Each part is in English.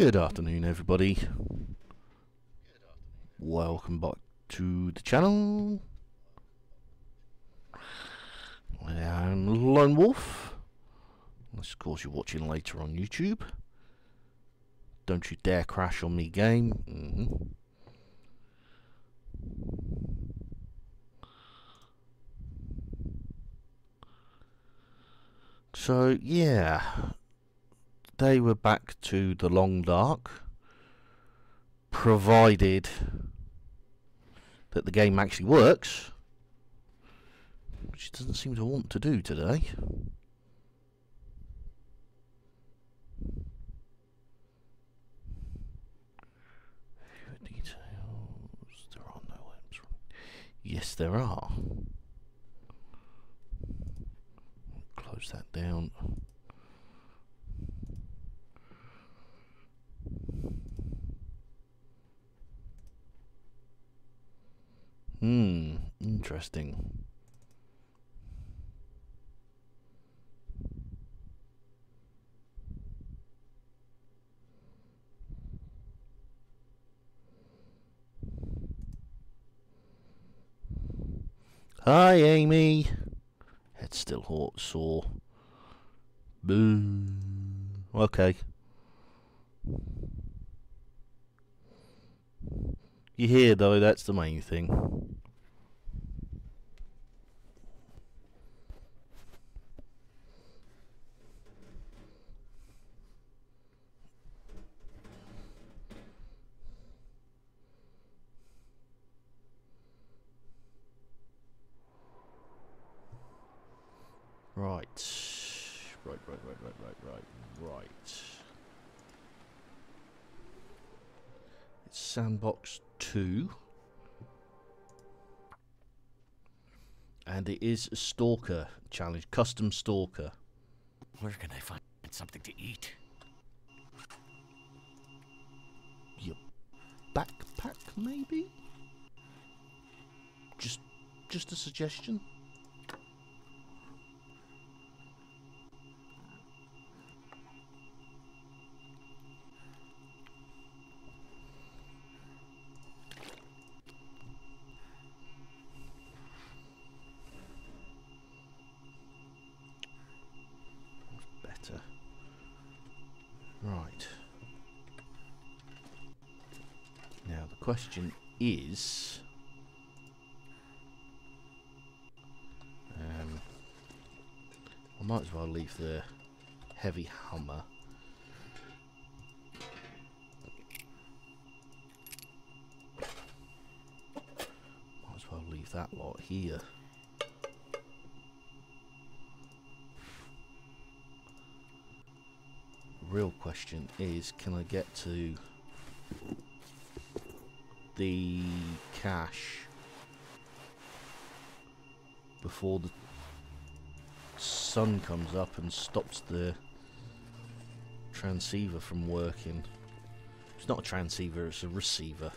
Good afternoon, everybody. Welcome back to the channel. I'm Lone Wolf. Unless, of course, you're watching later on YouTube. Don't you dare crash on me, game. Mhm. So, yeah. Today we're back to the Long Dark. Provided that the game actually works. Which it doesn't seem to want to do today. Details. There are no items. Yes, there are. Close that down. Hmm, interesting. Hi, Amy. Head still hot, sore. Boo. Okay. You're here, though. That's the main thing. Right. Right, right, right, right, right, right, right. It's Sandbox 2. And it is a Stalker challenge, custom Stalker. Where can I find something to eat? Your backpack, maybe? Just, just a suggestion. Question is um, I might as well leave the heavy hammer. Might as well leave that lot here. Real question is can I get to the cache before the sun comes up and stops the transceiver from working. It's not a transceiver, it's a receiver.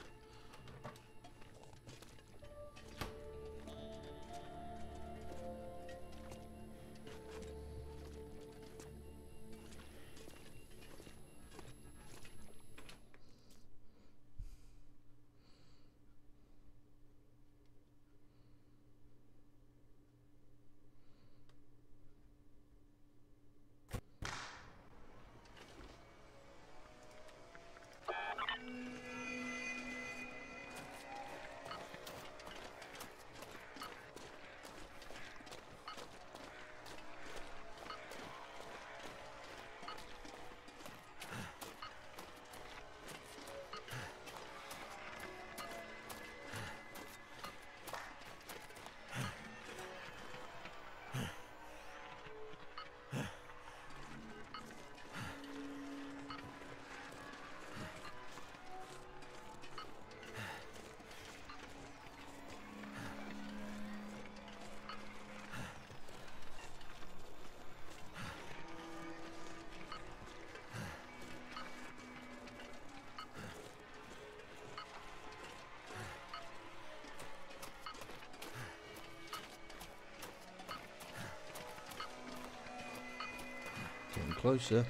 Closer.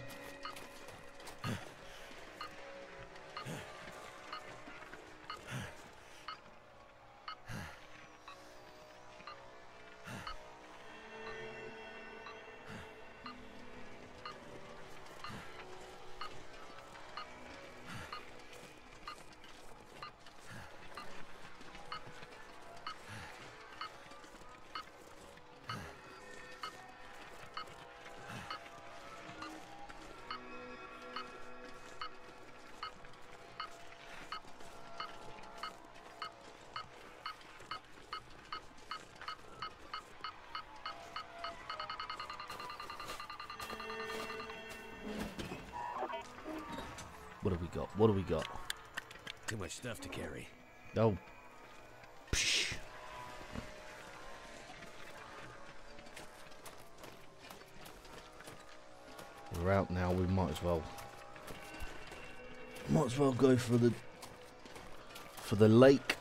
Stuff to carry. Oh. Psh. We're out now. We might as well. Might as well go for the for the lake.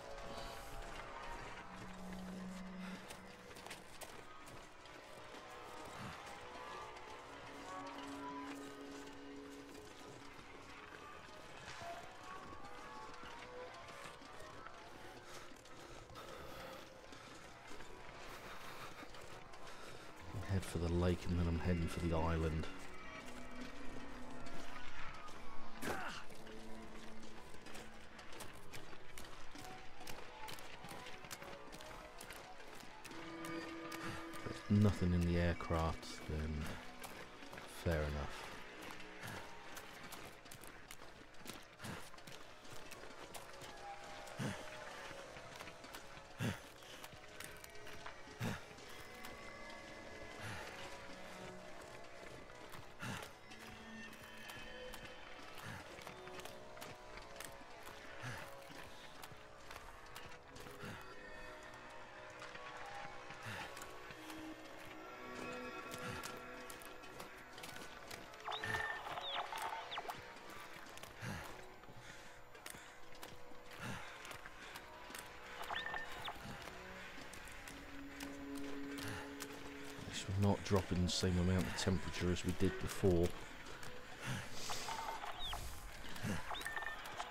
Not dropping the same amount of temperature as we did before.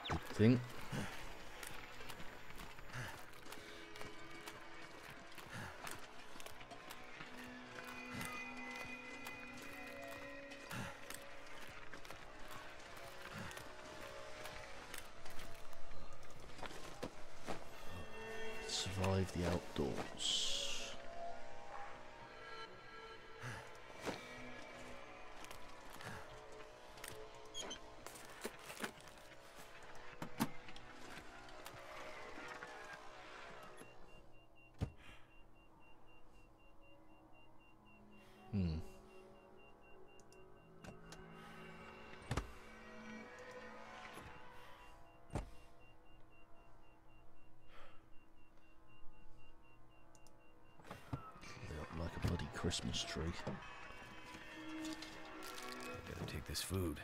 Good thing. Christmas tree. Gotta take this food.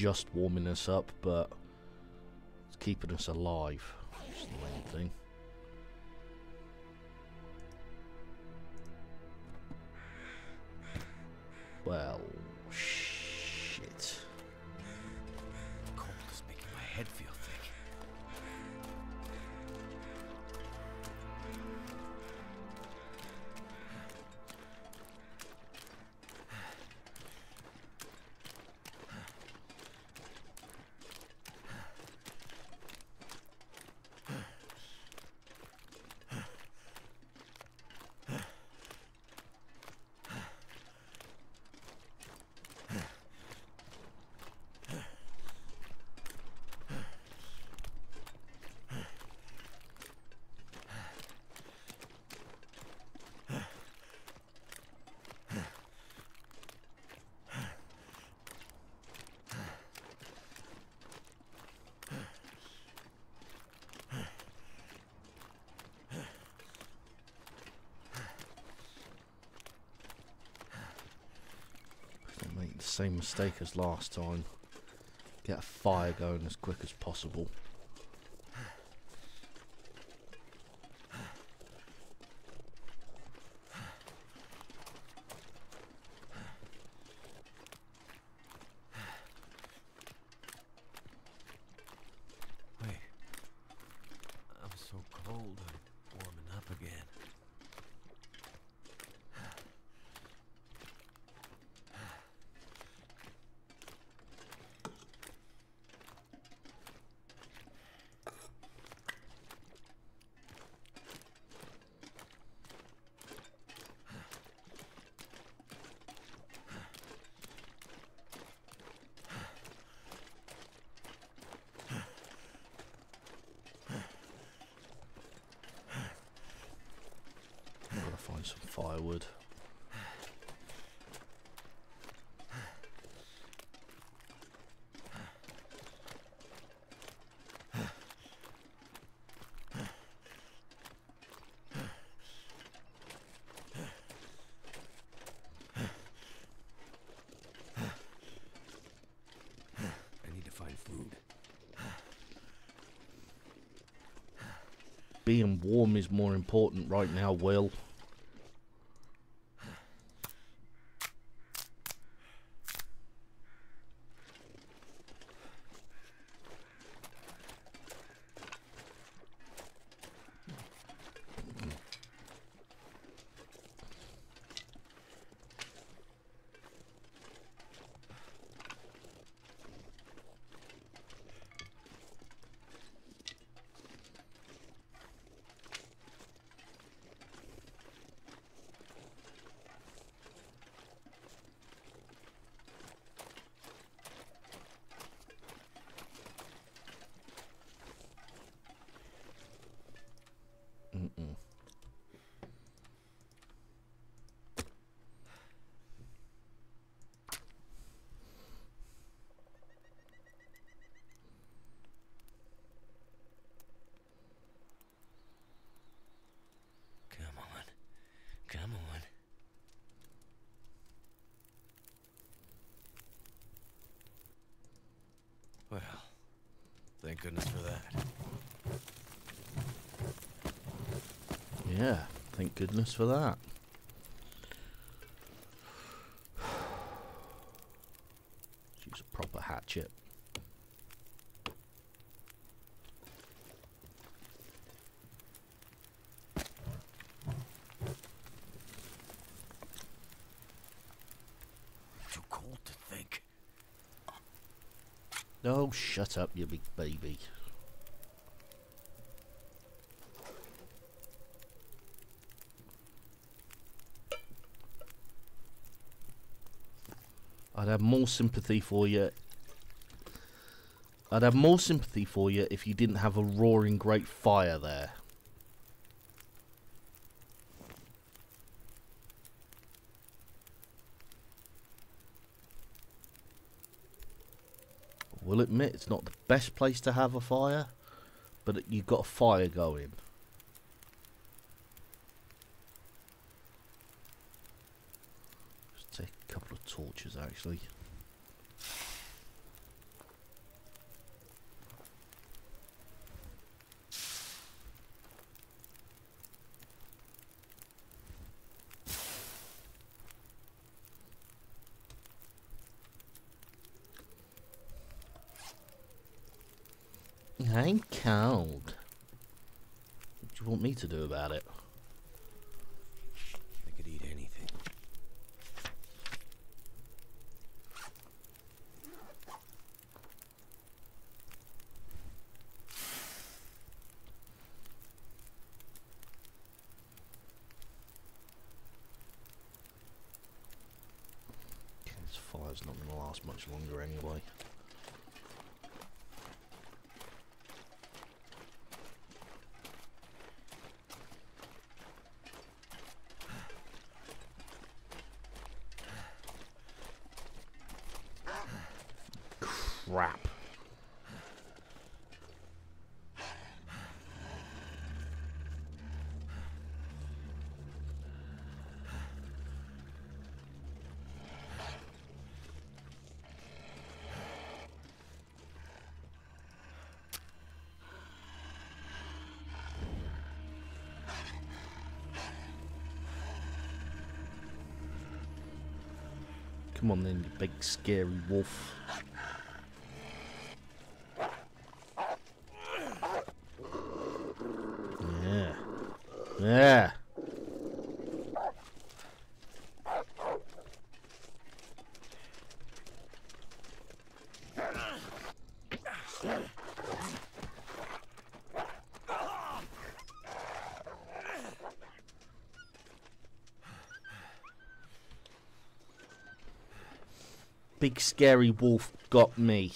Just warming us up, but it's keeping us alive. That's the main thing. Mistake as last time. Get a fire going as quick as possible. Wait. I'm so cold, I'm warming up again. find some firewood. I need to find food. Being warm is more important right now, Will. Mm-mm. Come on. Come on. Well, goodness for that. Yeah, thank goodness for that. Use a proper hatchet. Too cold to think. Oh, shut up, you big baby. I'd have more sympathy for you. I'd have more sympathy for you if you didn't have a roaring great fire there. Will admit it's not the best place to have a fire, but you've got a fire going. Let's take a couple of torches actually. I'm cold. What do you want me to do about it? I could eat anything. This fire's not going to last much longer anyway. Crap. Come on then, you big scary wolf. Yeah. Yeah. Big scary wolf got me.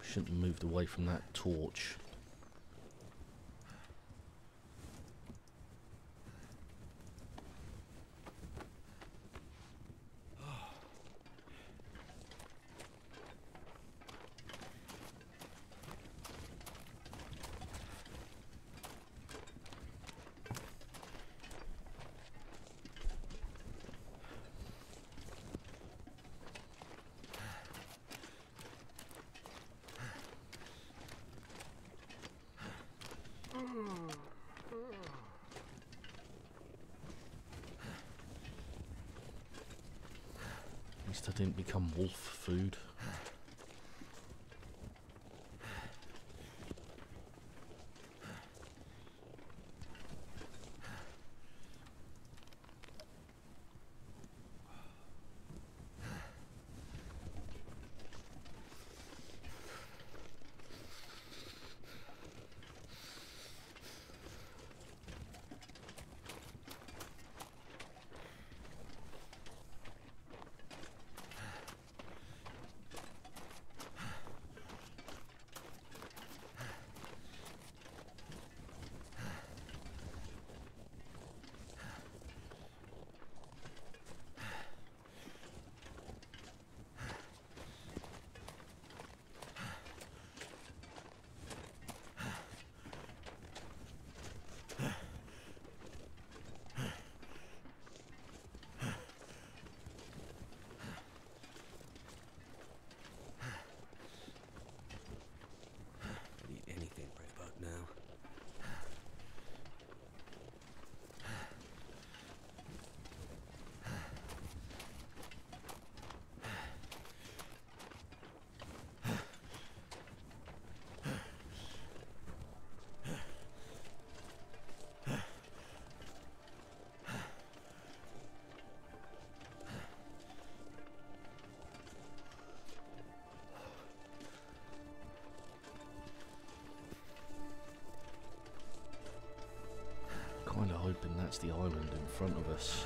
Shouldn't have moved away from that torch. Hoping that's the island in front of us.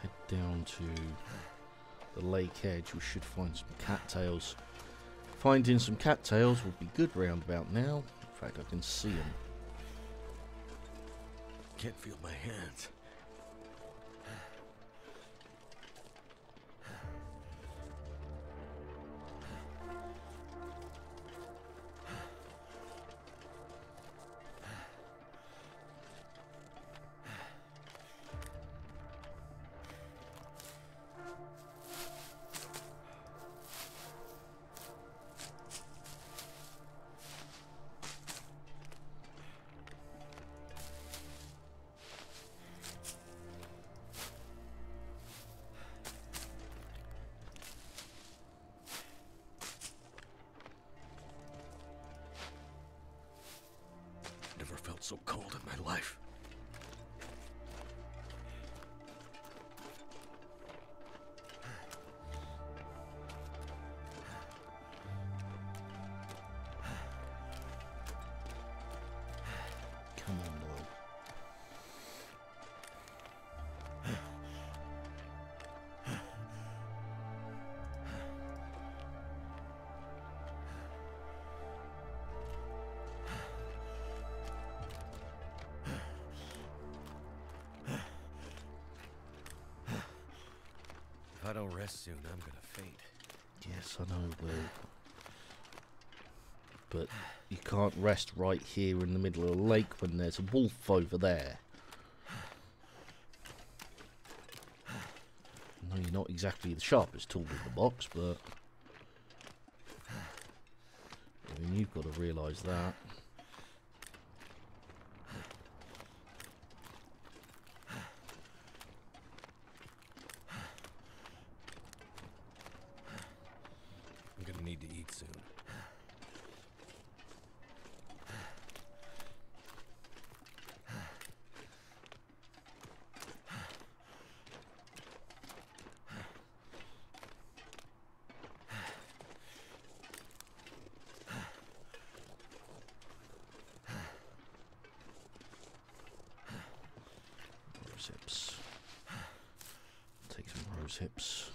Head down to the lake edge. We should find some cattails. Finding some cattails would be good round about now. In fact, I can see them. Can't feel my hands. Rest soon, I'm gonna faint. Yes, I know, Will. But you can't rest right here in the middle of the lake when there's a wolf over there. No, you're not exactly the sharpest tool in the box, but... I mean, you've got to realise that. I'm gonna need to eat soon. Rose hips. Take some rose hips.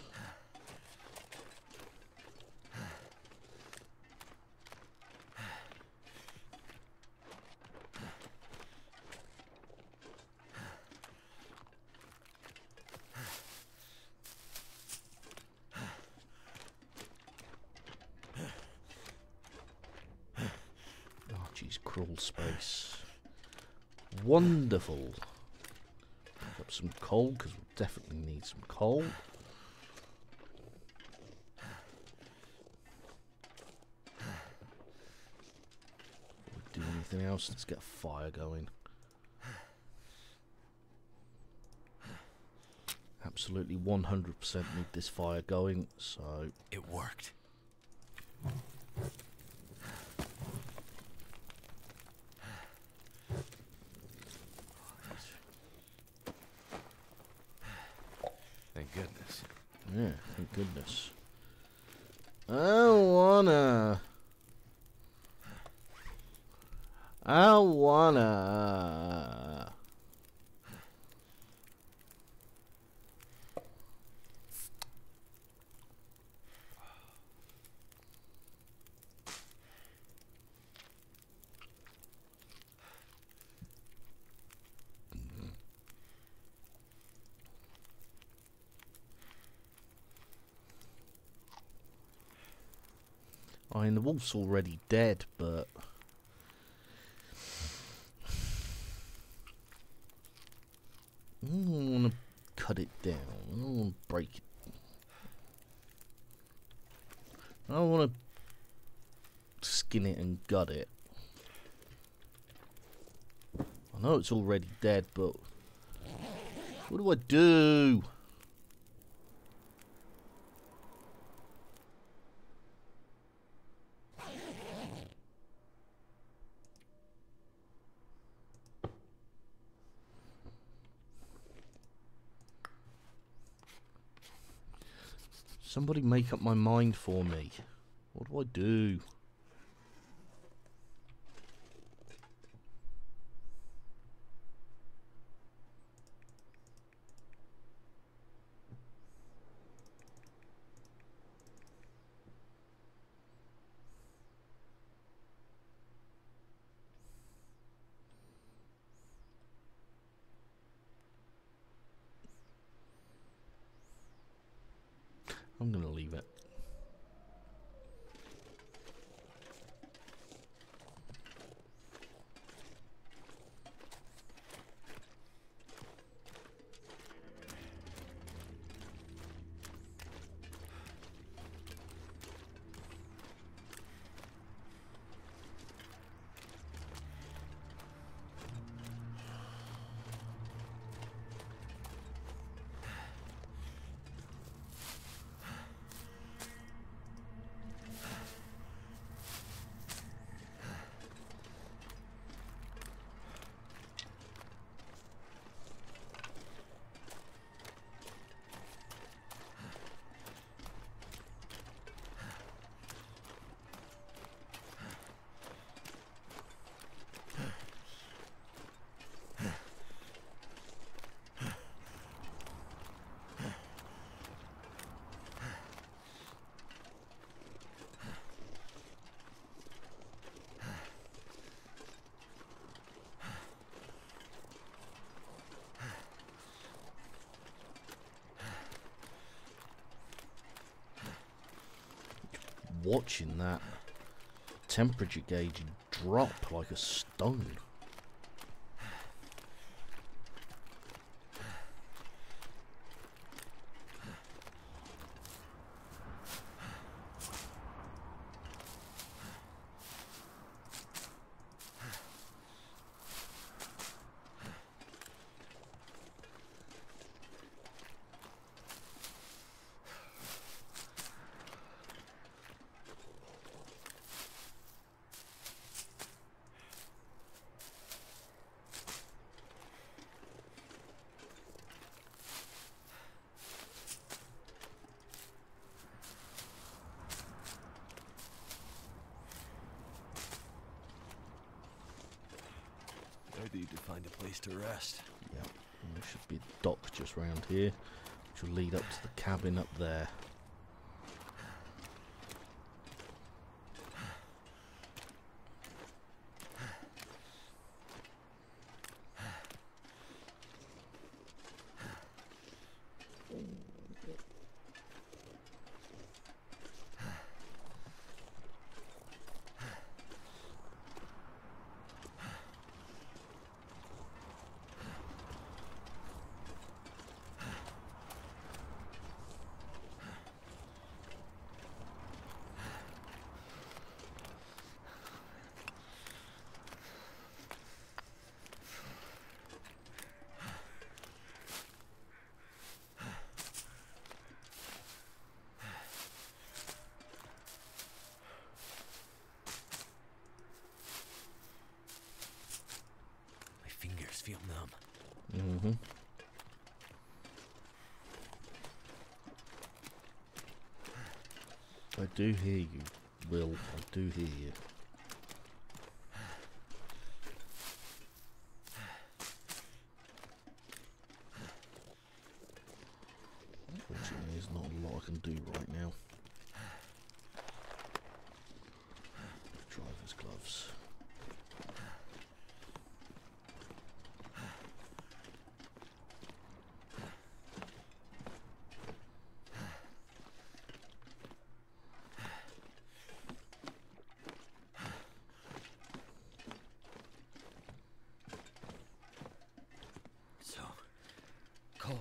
Archie's crawl space. Wonderful. Pick up some coal because we'll definitely need some coal. Do anything else, let's get a fire going. Absolutely 100% need this fire going, so It worked. Yeah, thank goodness. I wanna. I wanna. Uh, wolf's already dead, but. I don't want to cut it down. I don't want to break it. I don't want to skin it and gut it. I know it's already dead, but. What do I do? Somebody make up my mind for me. What do I do? I'm gonna leave it. Watching that temperature gauge drop like a stone. I need to find a place to rest. Yep. And there should be a dock just round here, which will lead up to the cabin up there. Do right now. Driver's gloves. So cold.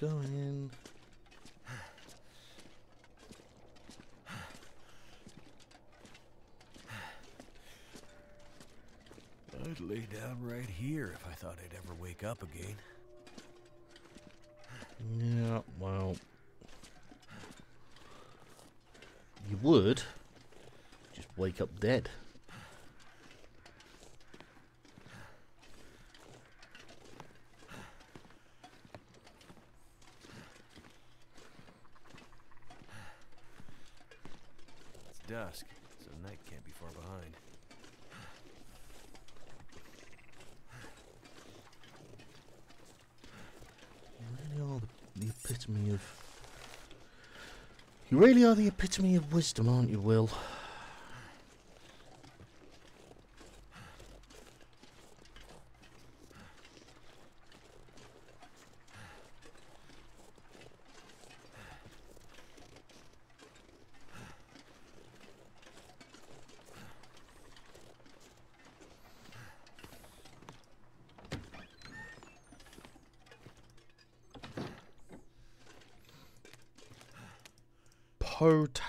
This going. I'd lay down right here if I thought I'd ever wake up again. Yeah, well. You would. Just wake up dead. It's dusk, so night can't be far behind. You really are the, the epitome of. You really are the epitome of wisdom, aren't you, Will?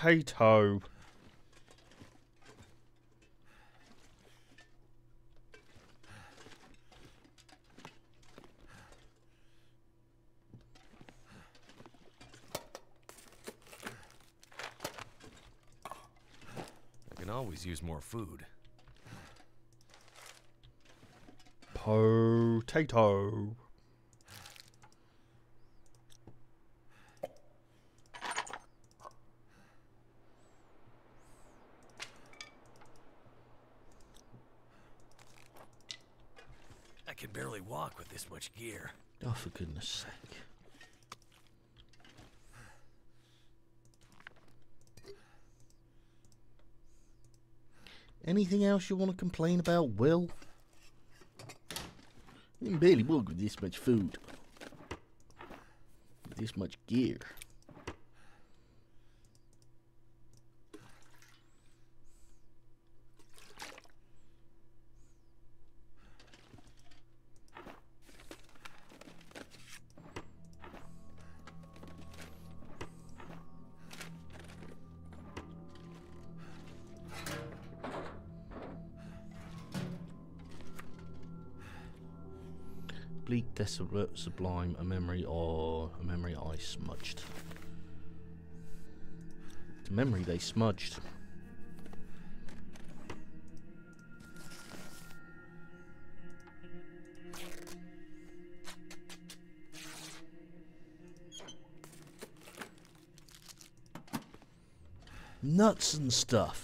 Potato. I can always use more food. Potato. I can barely walk with this much gear. Oh, for goodness sake. Anything else you want to complain about, Will? You can barely walk with this much food. This much gear. Sublime, a memory or a memory I smudged. It's a memory they smudged. Nuts and stuff.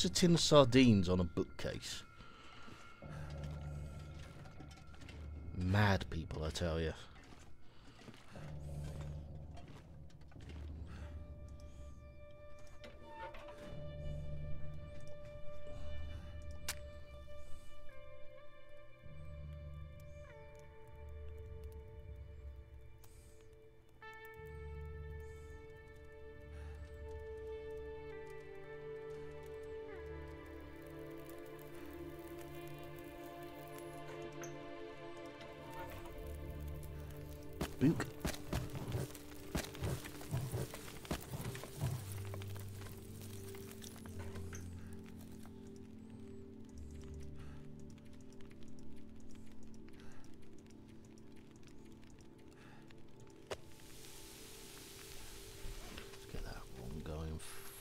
Puts a tin of sardines on a bookcase? Mad people, I tell you.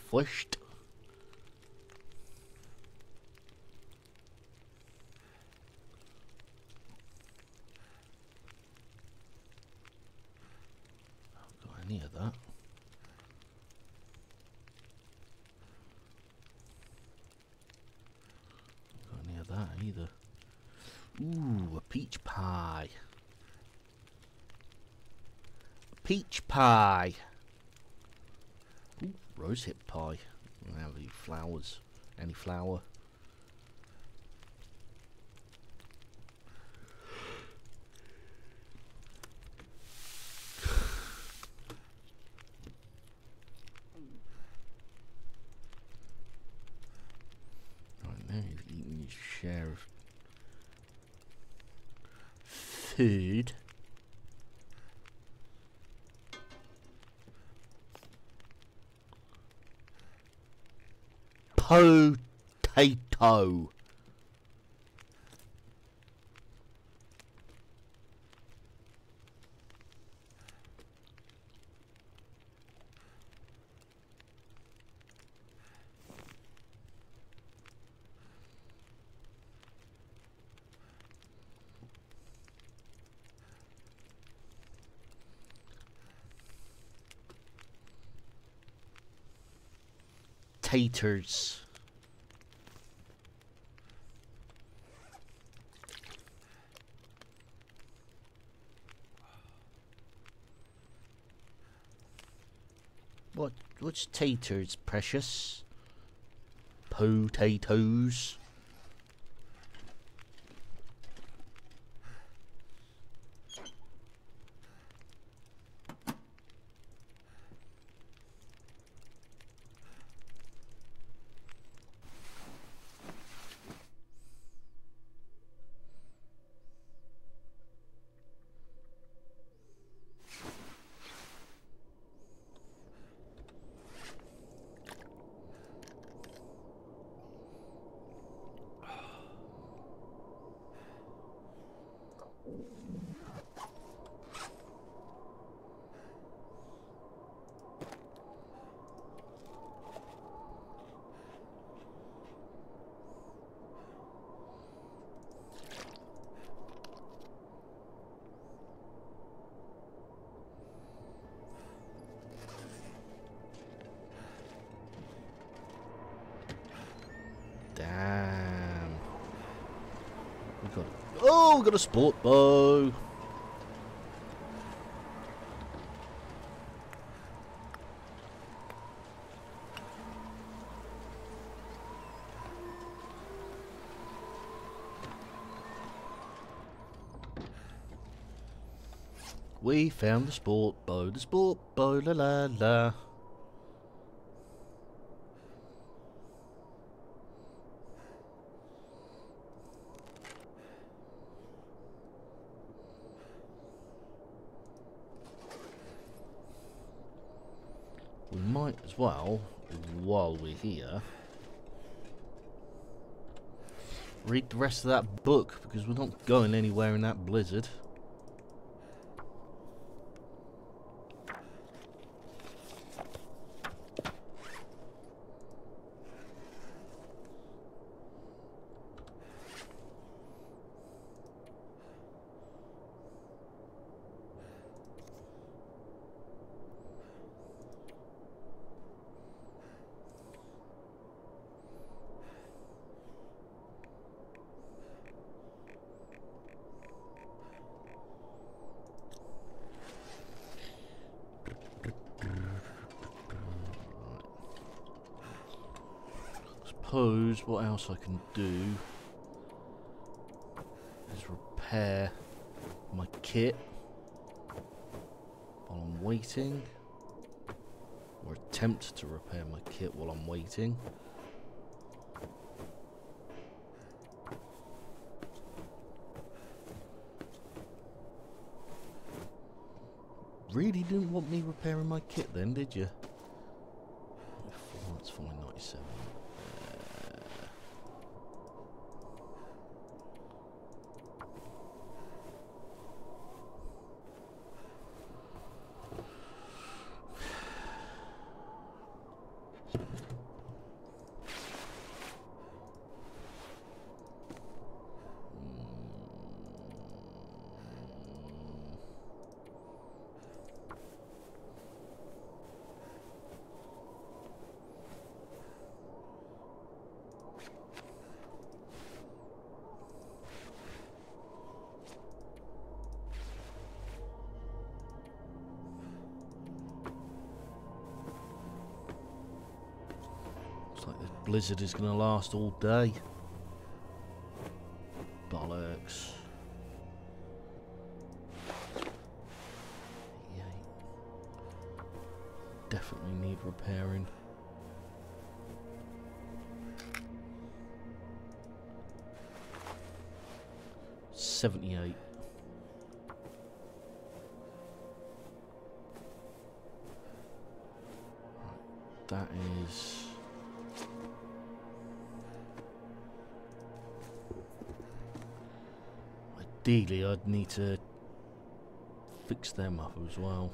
First. Got any of that. Got any of that either. Ooh, a peach pie. Peach pie. Ooh, rosehip pie. You have any flowers? Any flower? Right now you've eaten your share of food. Potato. Taters. What? What's taters, precious? Potatoes. Damn. We got. Oh, we got a sport bow. We found the sport bow, the sport bow, la la la. We might as well, while we're here, read the rest of that book because we're not going anywhere in that blizzard. Suppose what else I can do is repair my kit while I'm waiting, or attempt to repair my kit while I'm waiting. really didn't want me repairing my kit then, did you? Blizzard is going to last all day. I'd need to fix them up as well.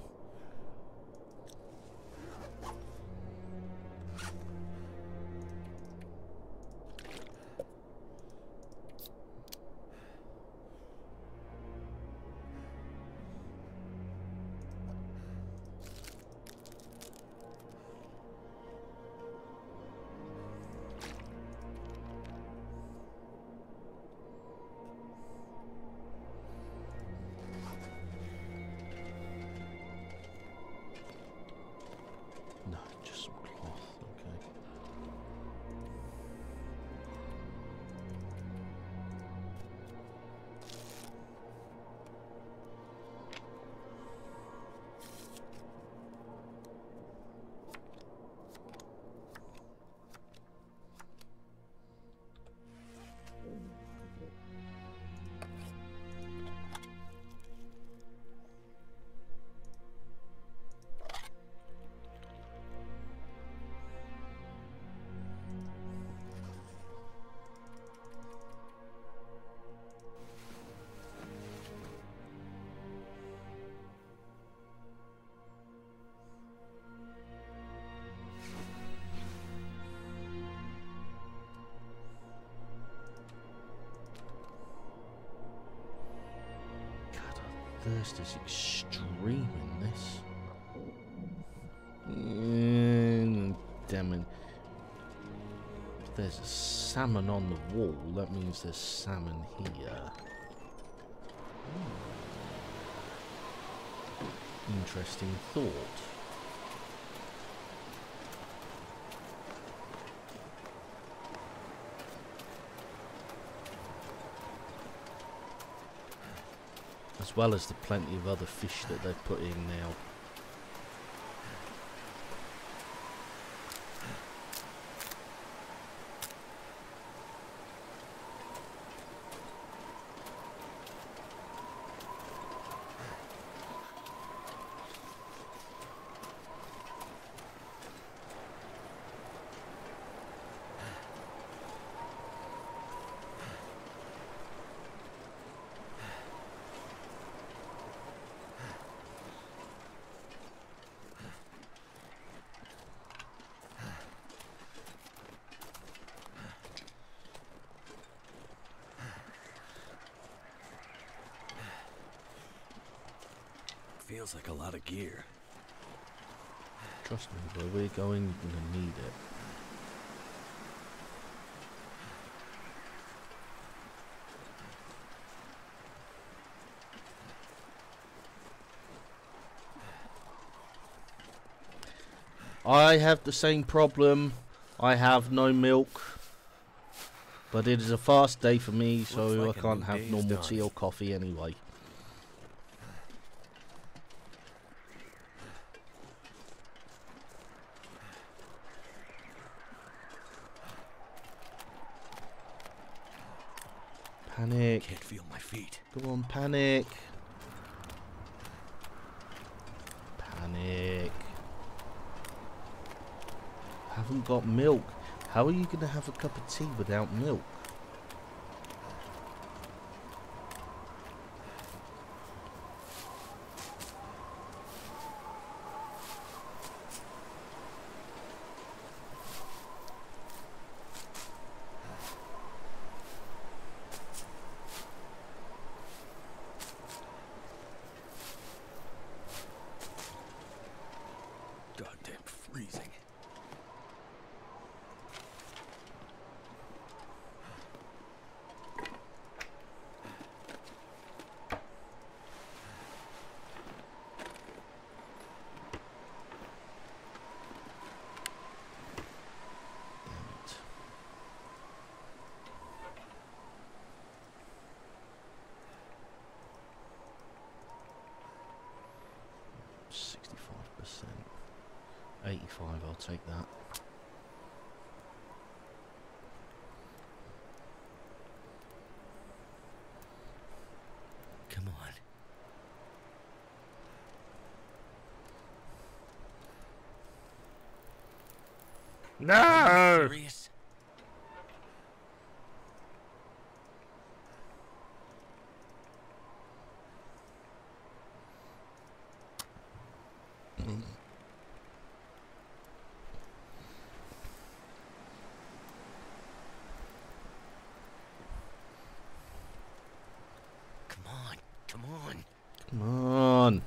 Thirst is extreme in this. Mm, damn it. If there's a salmon on the wall, that means there's salmon here. Interesting thought. As well as the plenty of other fish that they've put in now. Feels like a lot of gear. Trust me, where we're going, you're gonna need it. I have the same problem. I have no milk. But it is a fast day for me, so like I can't have normal tea or coffee anyway. Can't feel my feet. Come on, panic. panic. Haven't got milk. How are you going to have a cup of tea without milk? Eighty-five. I'll take that. Come on. No. Serious? Come on, come on. Come on.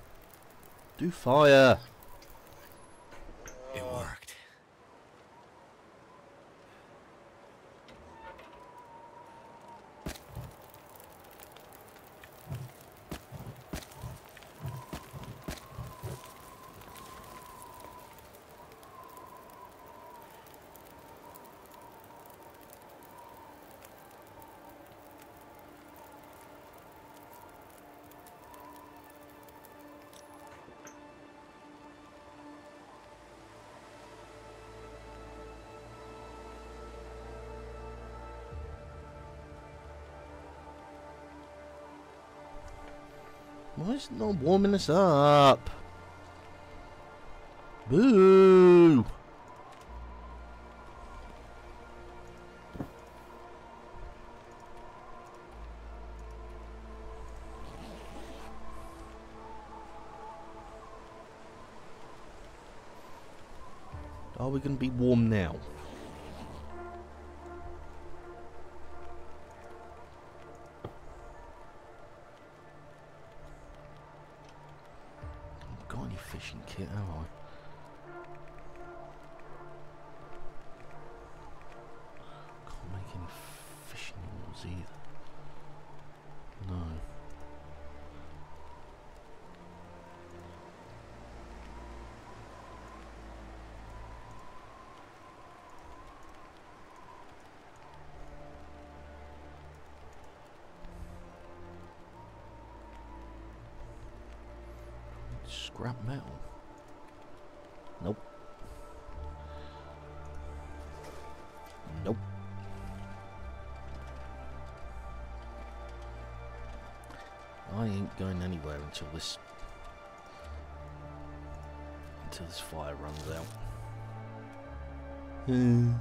Do Oh, fire. Why is not warming us up? Boo! Oh, Are we going to be warm now? Until this fire runs out. Hmm.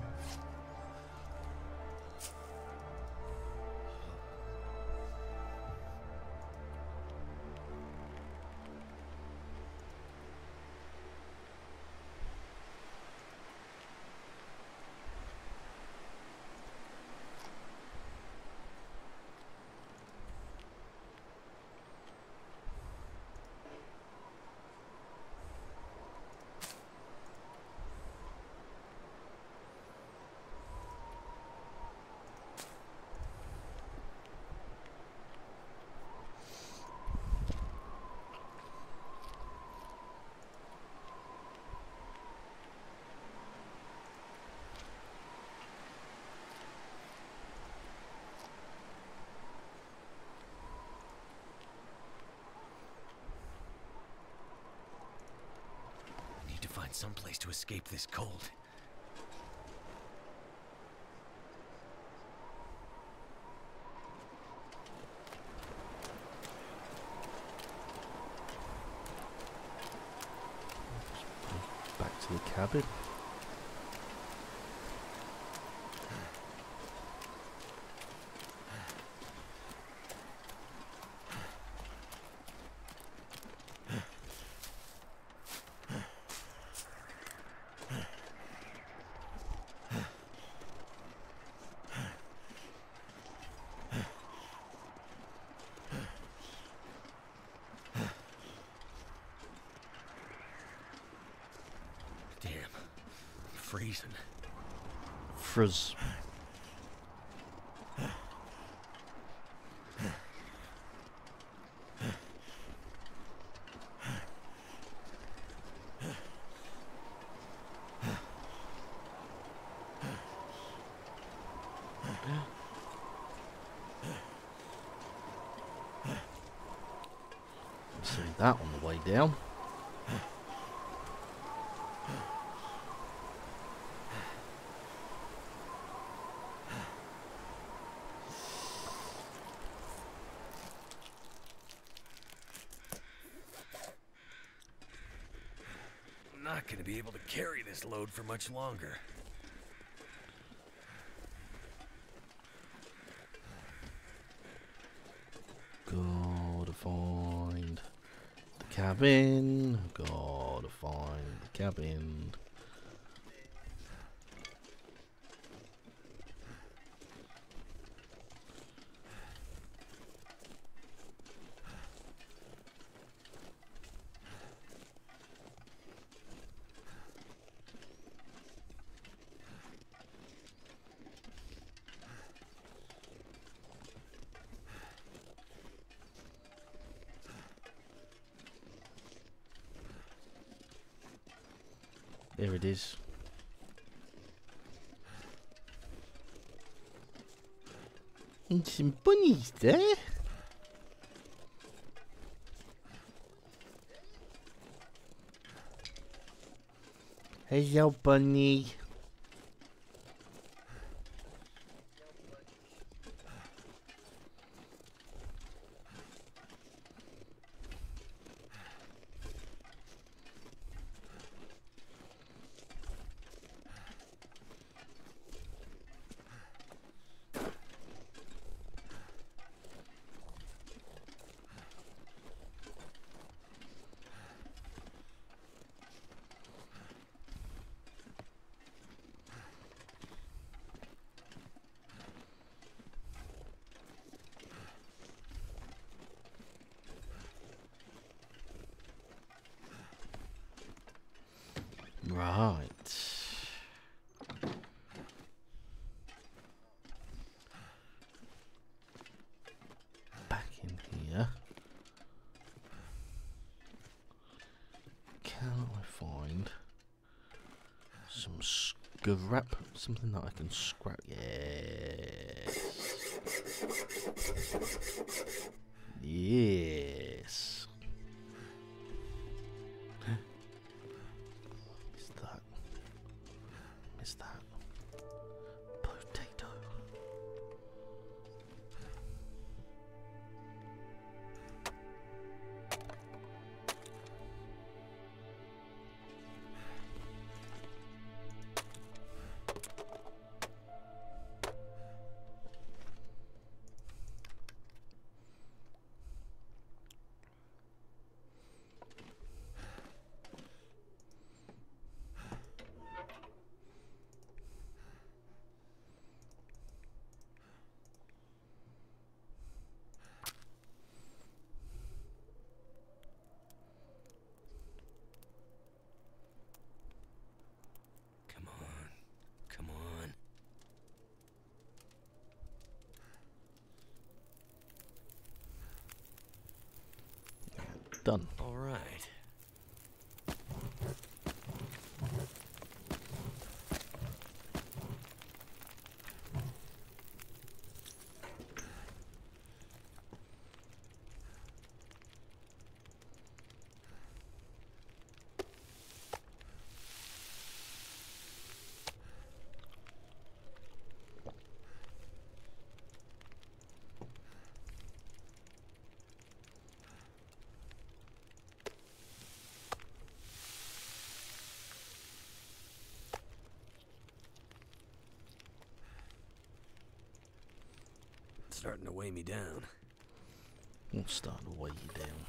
Need to find some place to escape this cold. Back to the cabin. Damn. I'm freezing. See that on the way down. Be able to carry this load for much longer. Gotta find the cabin. Gotta find the cabin. There it is. There. Hello, bunny. Right. Back in here. Can I find some scrap? Something that I can scrap? Yes. Done. Starting to weigh me down. What's starting to weigh you down?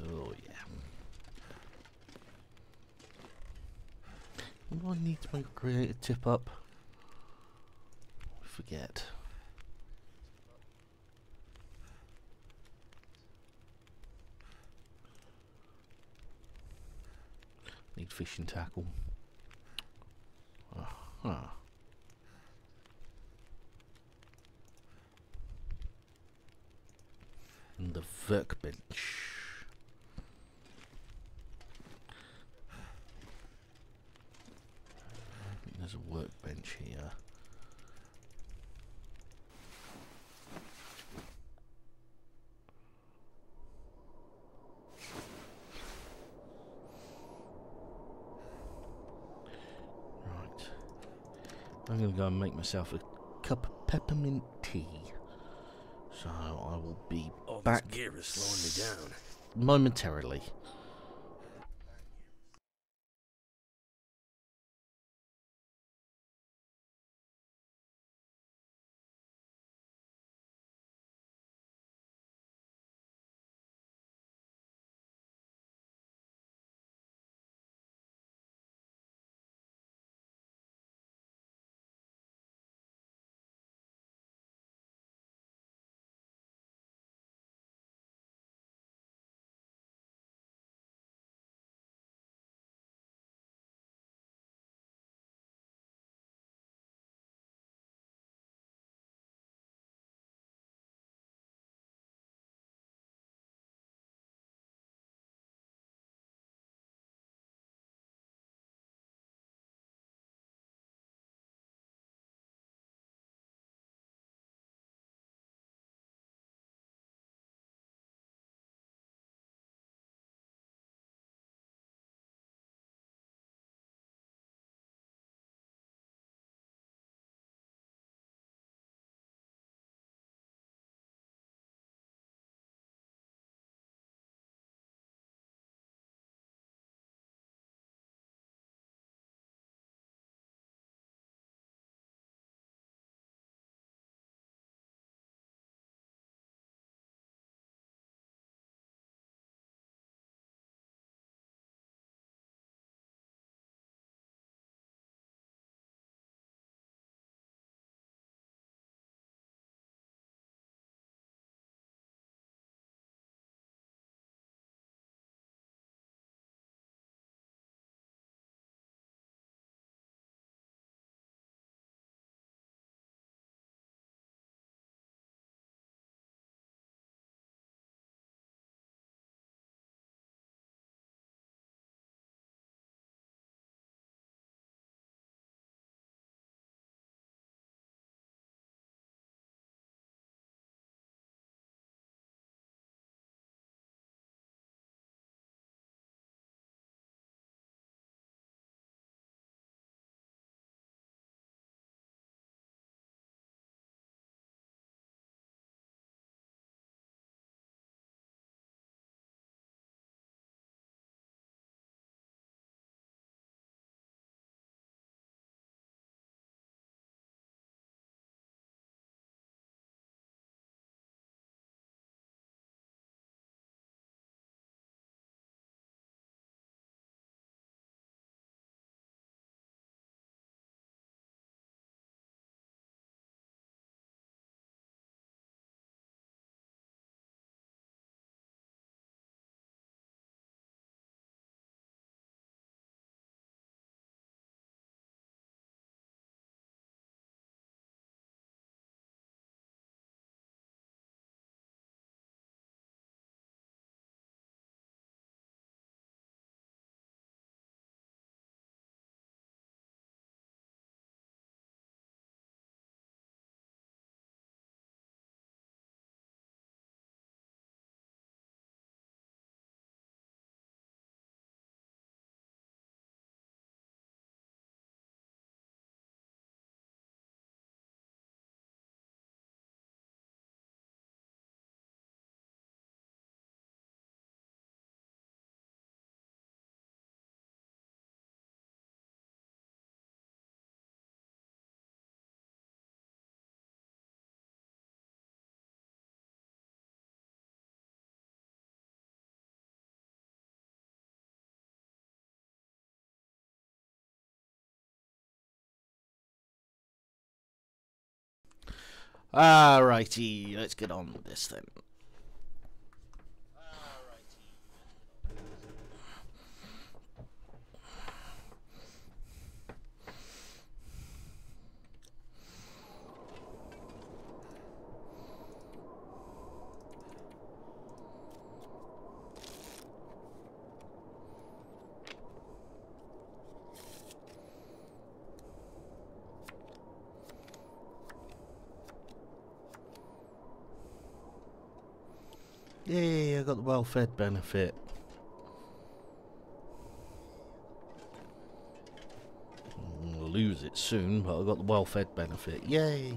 Oh yeah. Do I to a tip up? Forget. Need fishing tackle. Uh-huh. And the workbench. I think There's here. Right. I'm going to go and make myself a cup of peppermint tea. So I will be oh, All back this gear is slowing me down. momentarily. Alrighty, let's get on with this then. Yay, I got the well-fed benefit. I'll lose it soon, but I got the well-fed benefit. Yay!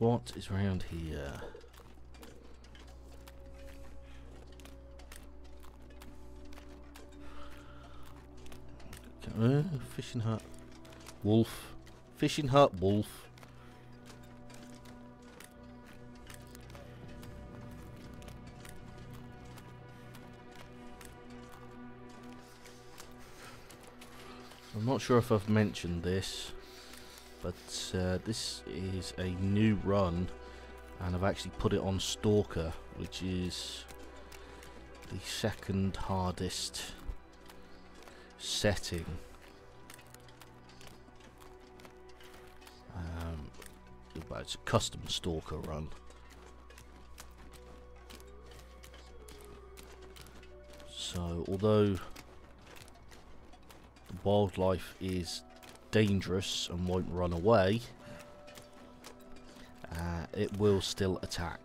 What is around here? Uh, fishing hut. Wolf. Fishing hut, wolf. I'm not sure if I've mentioned this but uh, this is a new run and I've actually put it on Stalker which is the second hardest setting. Um, it's a custom Stalker run. So although wildlife is dangerous and won't run away, uh, it will still attack.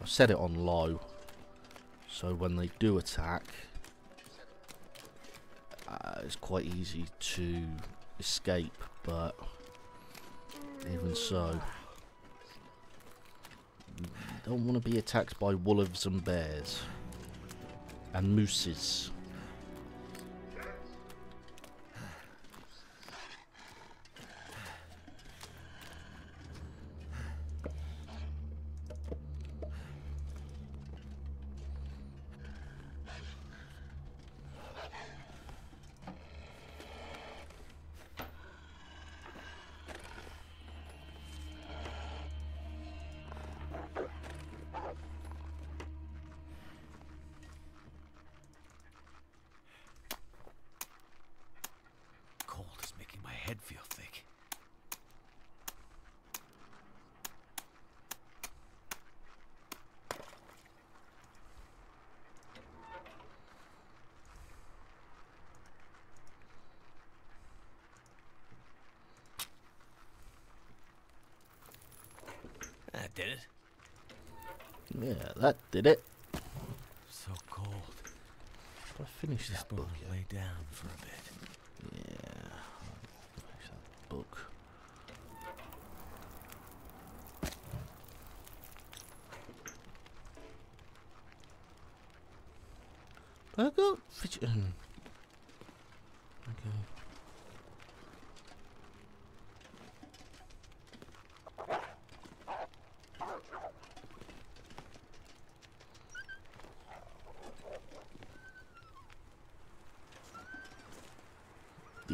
I've set it on low, so when they do attack, uh, it's quite easy to escape, but even so, don't want to be attacked by wolves and bears and mooses. Did it. So cold. Did I finish this book lay down for a bit. Yeah. Finish that book. Got fidget. Okay.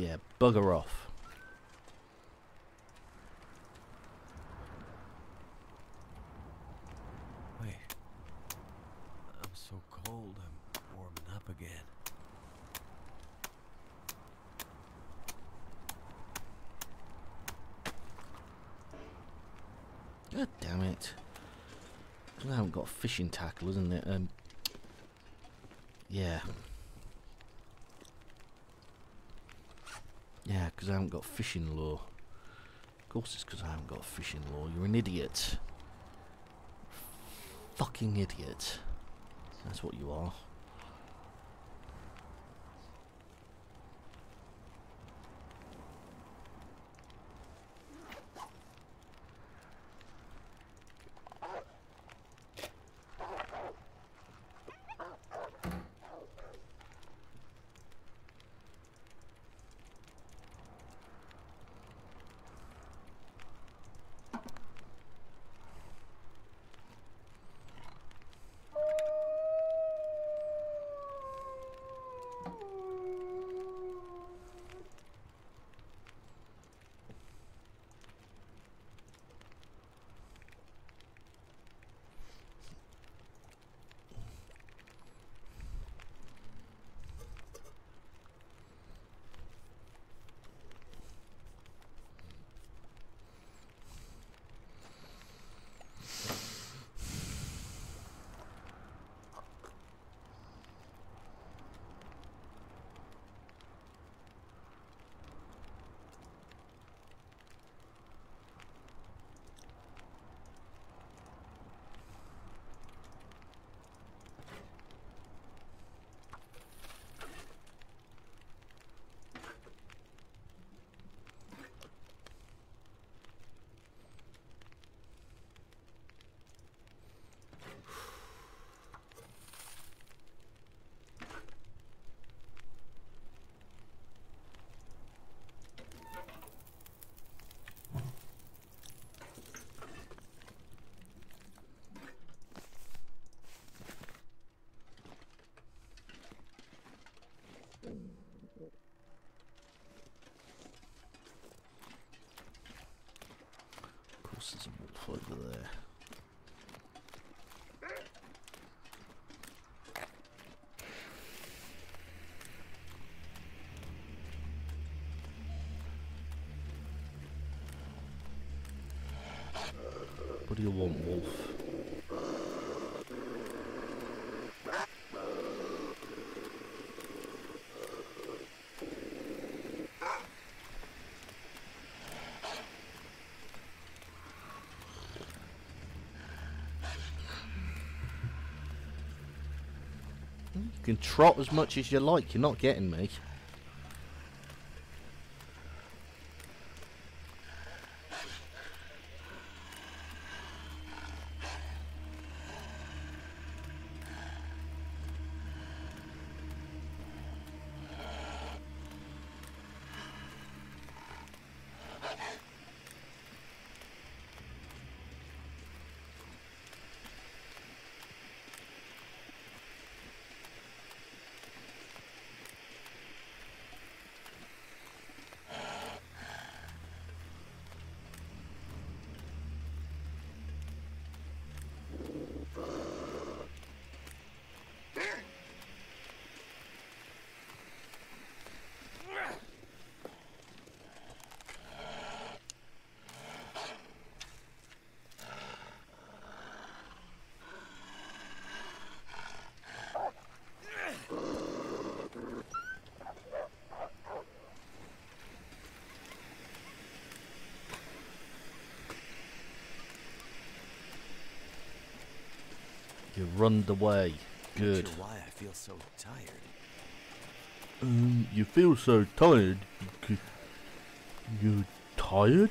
Yeah, bugger off. Wait. I'm so cold, I'm warming up again. God damn it. I haven't got fishing tackle, isn't it? Um, yeah. Yeah, because I haven't got fishing law. Of course it's because I haven't got fishing law. You're an idiot. Fucking idiot. That's what you are. There. What do you want, wolf? Can trot as much as you like, you're not getting me. Runned the way. Good. sure why I feel so tired. Um, you feel so tired. You, you tired?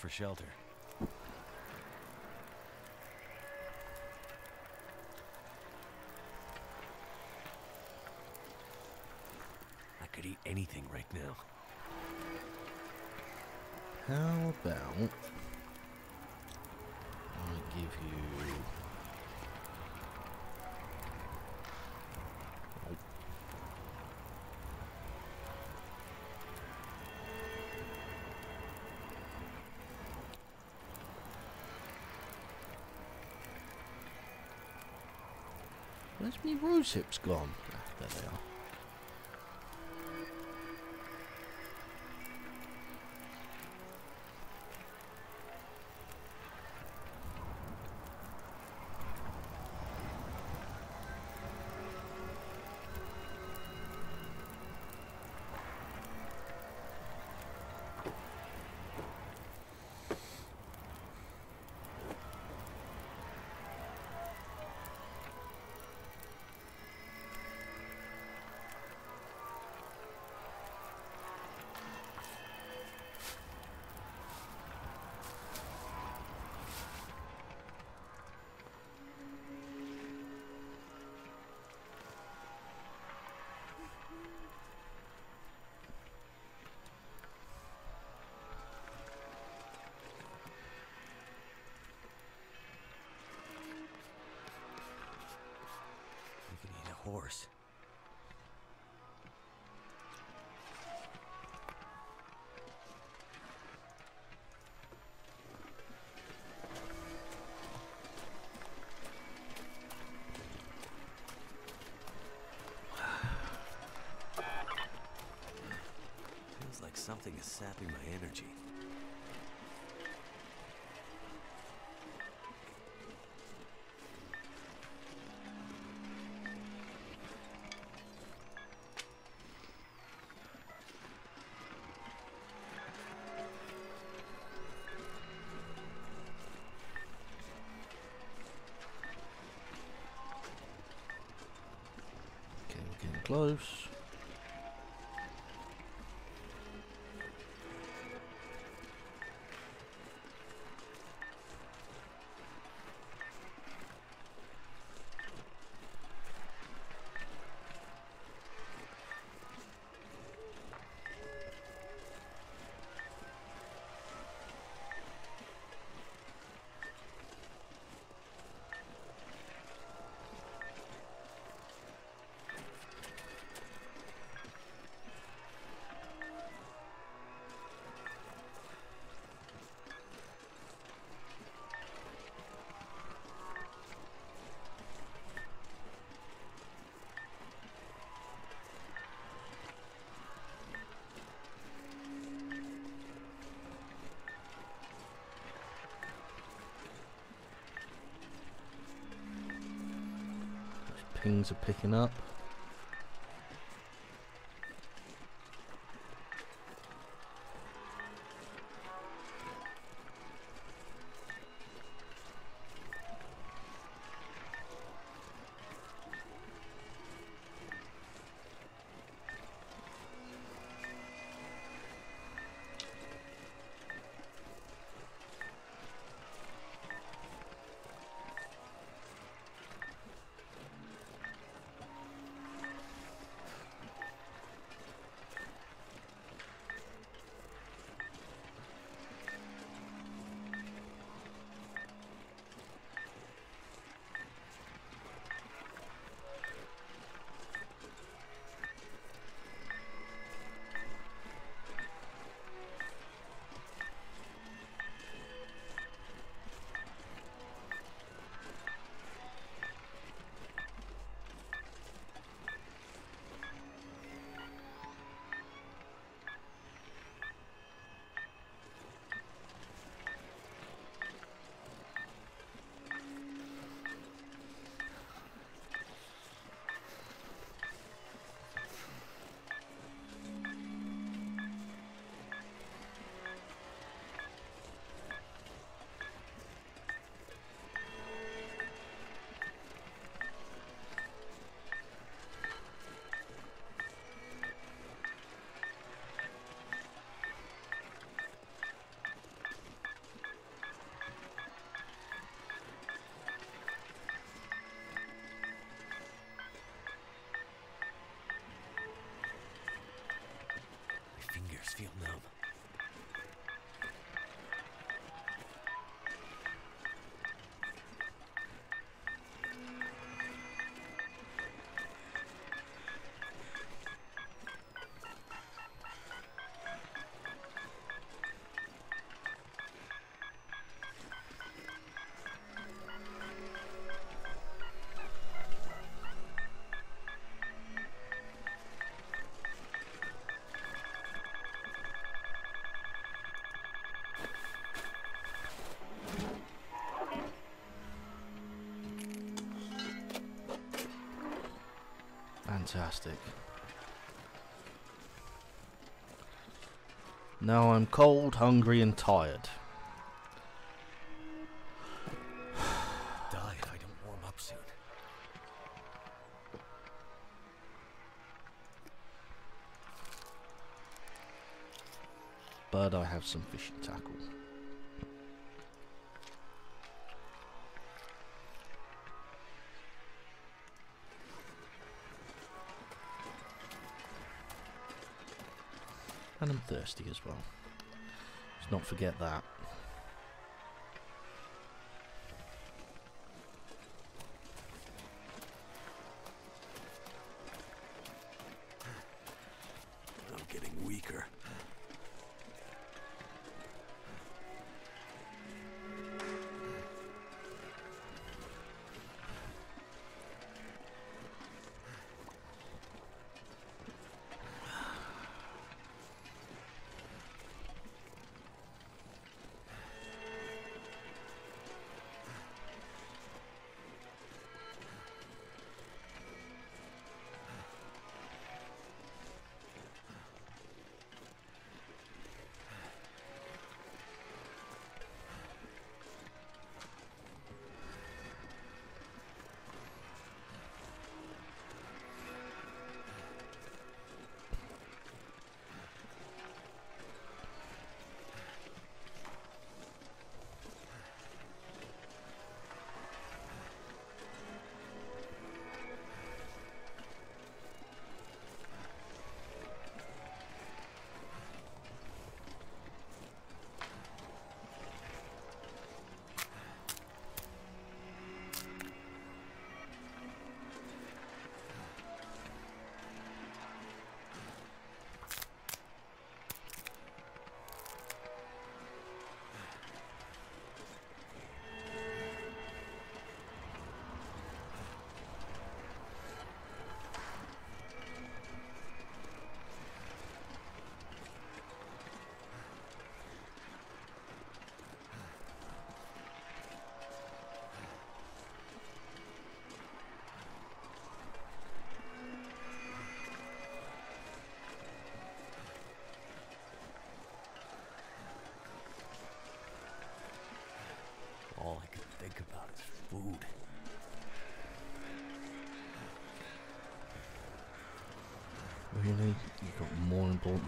For shelter. Where's my rose hips gone? Ah, There they are. Horse. Feels like something is sapping my energy. Pings are picking up. Feel numb. Fantastic. Now I'm cold, hungry, and tired. Die if I don't warm up soon. But I have some fishing tackle. Let's not forget that.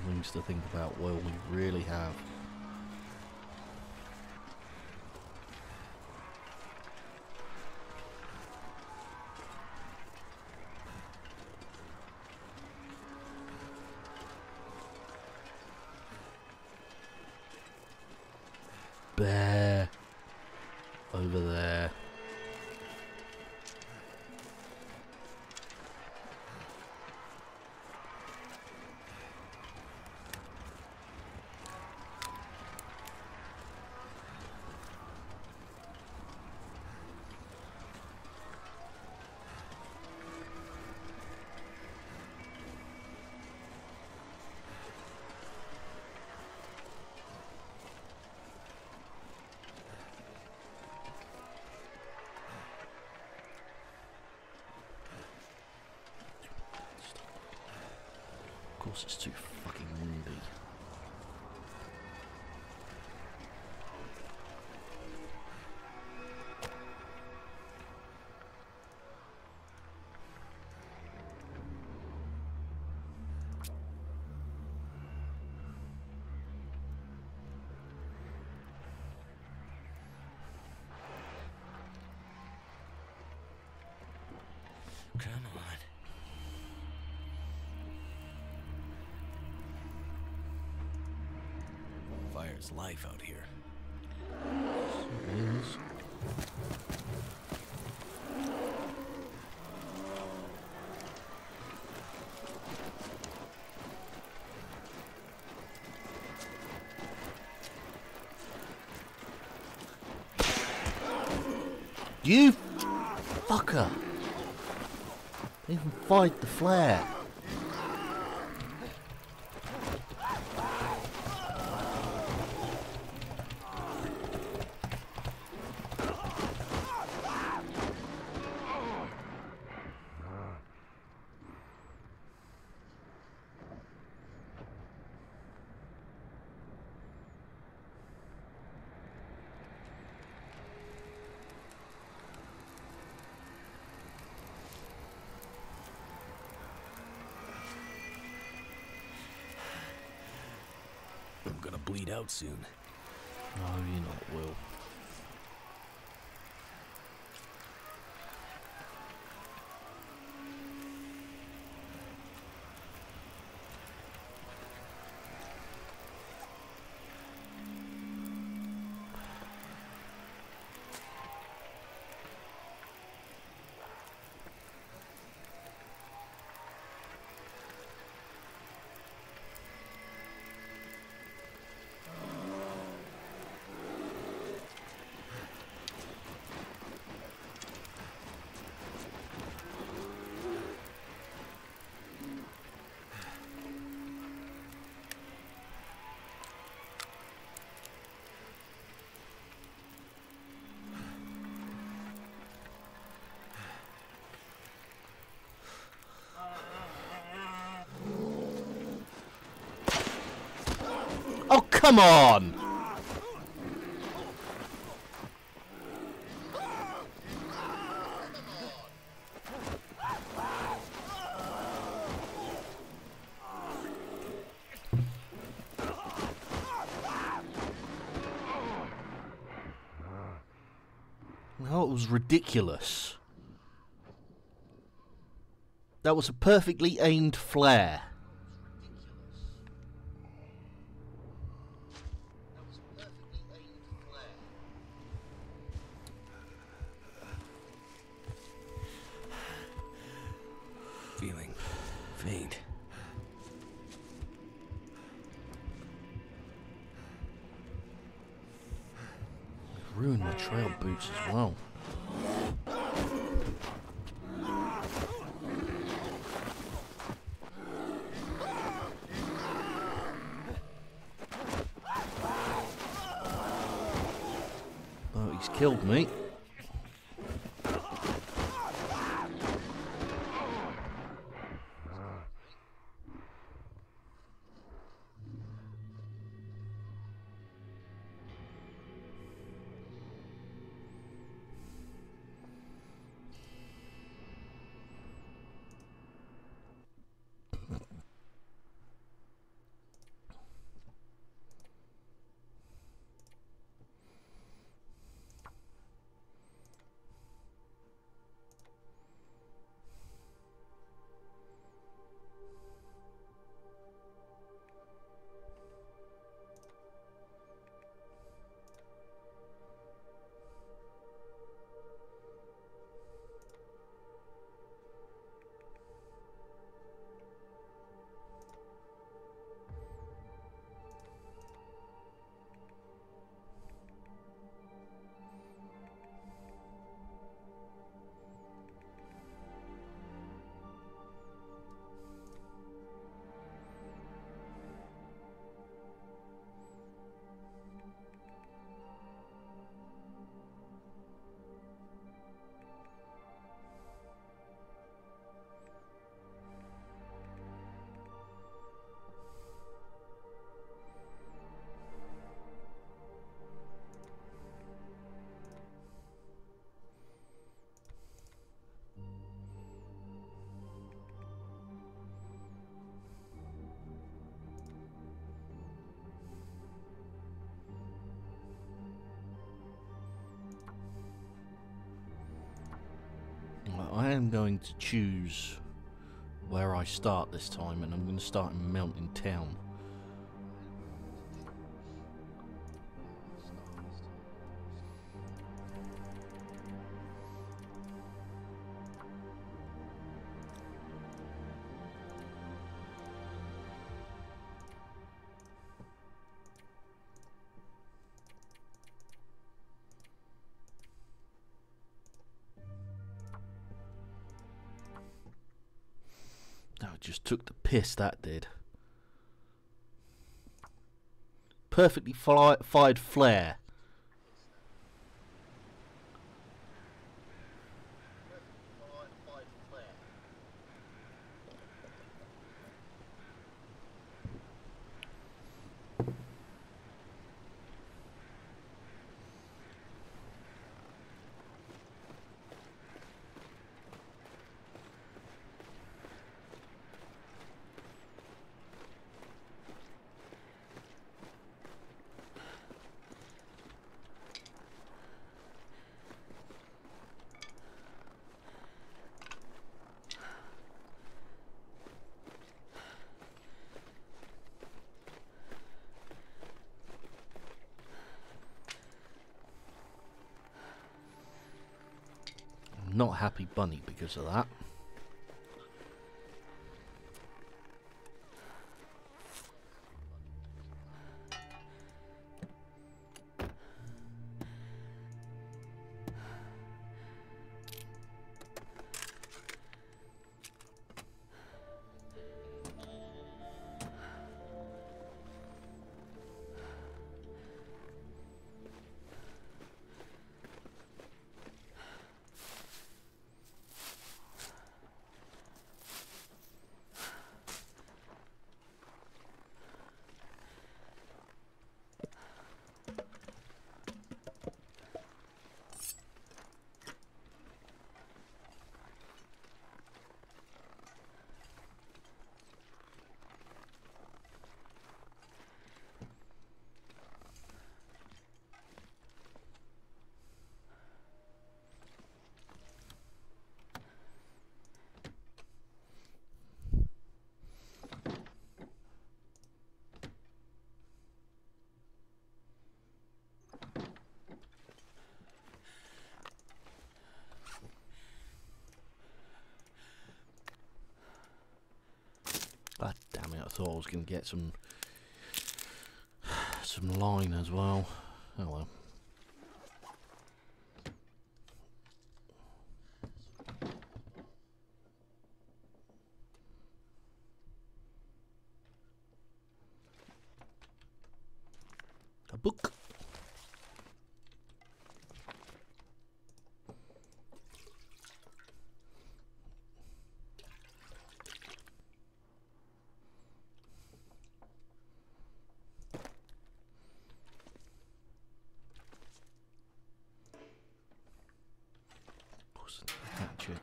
Things to think about. Well, we really have. Course, too Fire's life out here. Is. You fucker! Even fight the flare. I'm gonna bleed out soon. Oh, no, you're not, Will. Come on! No, it was ridiculous. That was a perfectly aimed flare. Going to choose where I start this time, and I'm going to start in Mountain Town. That did. Perfectly fly- fired flare. I'm not happy bunny because of that. Thought I was going to get some some line as well. Oh well. A book. Wasn't a hatchet.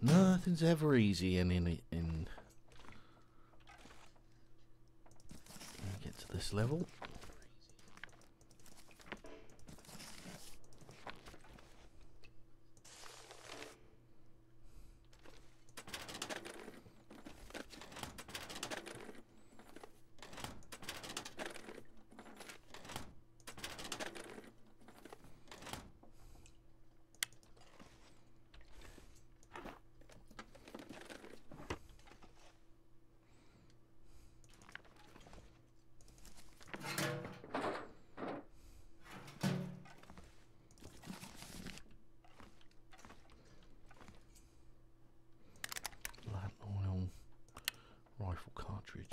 Nothing's ever easy in in in. in get to this level. Lamp oil, rifle cartridge.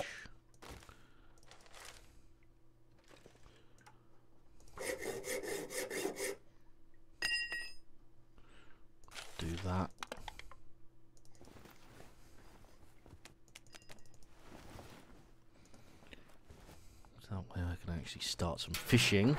Do that. So that way I can actually start some fishing.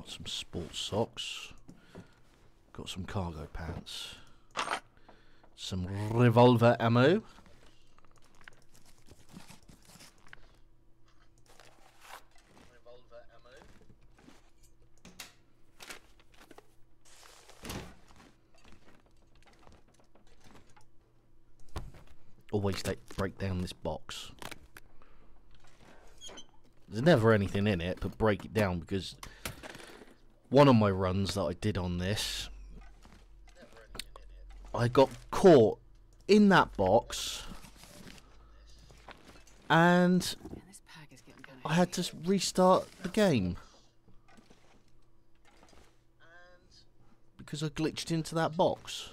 Got some sports socks. Got some cargo pants. Some revolver ammo. Revolver ammo. Always take, break down this box. There's never anything in it, but break it down because one of my runs that I did on this, I got caught in that box and I had to restart the game. Because I glitched into that box.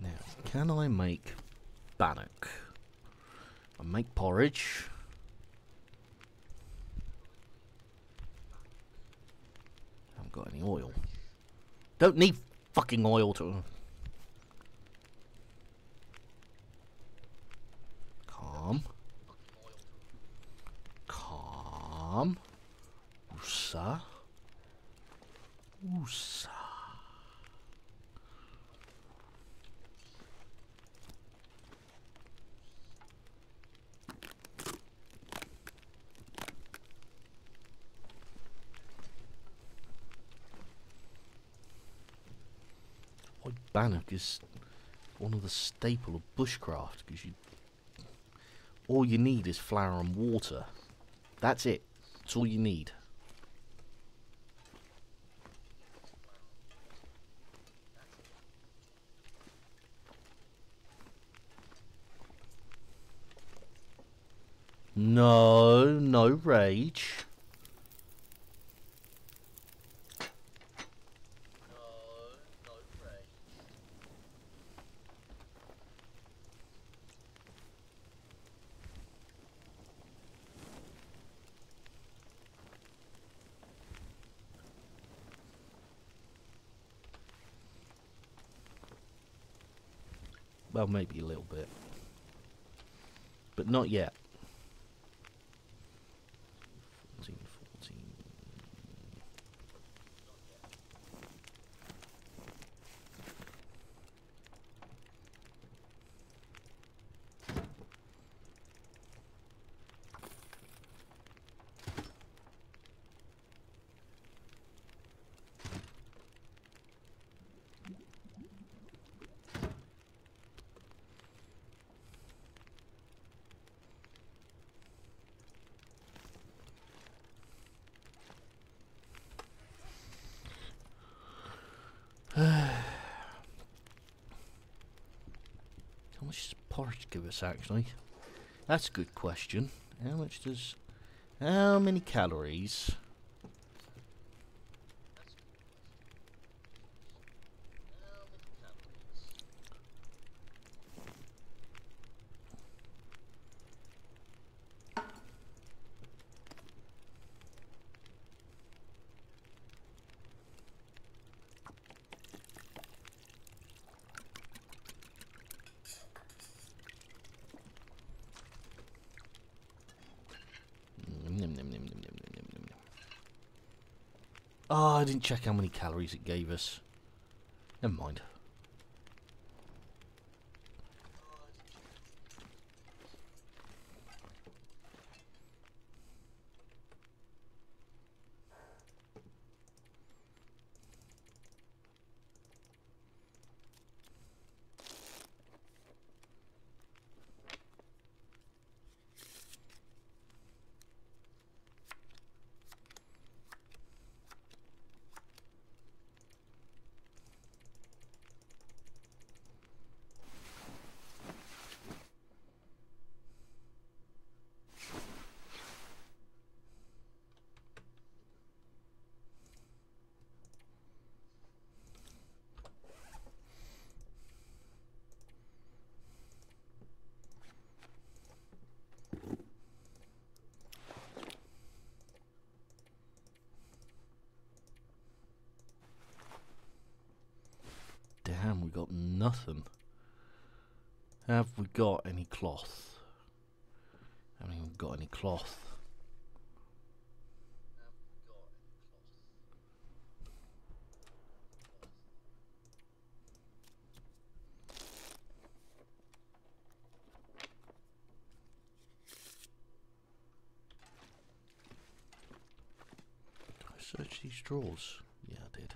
Now, can I make bannock? I make porridge. I haven't got any oil. Don't need fucking oil to. Bannock is one of the staple of bushcraft because you all you need is flour and water. That's it. That's all you need. No, no rage. Well, maybe a little bit. Not yet. 14, 14. How much does porridge give us, actually? That's a good question. How much does How many calories? Check how many calories it gave us. Never mind. Damn, we got nothing. Have we got any cloth? Haven't even got any cloth. I search these drawers? Yeah, I did.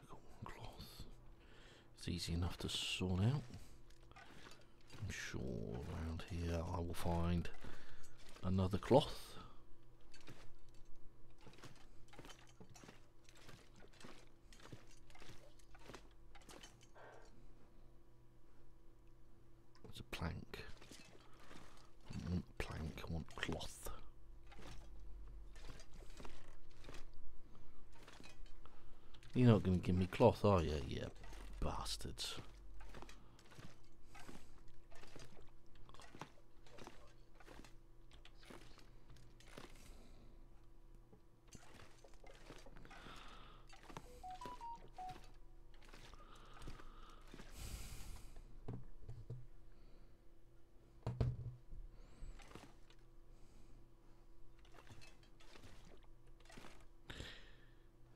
I got one cloth. It's easy enough to sort out. I'm sure around here I will find another cloth. It's a plank. I want plank, I want cloth. You're not going to give me cloth, are you? Yeah, bastards.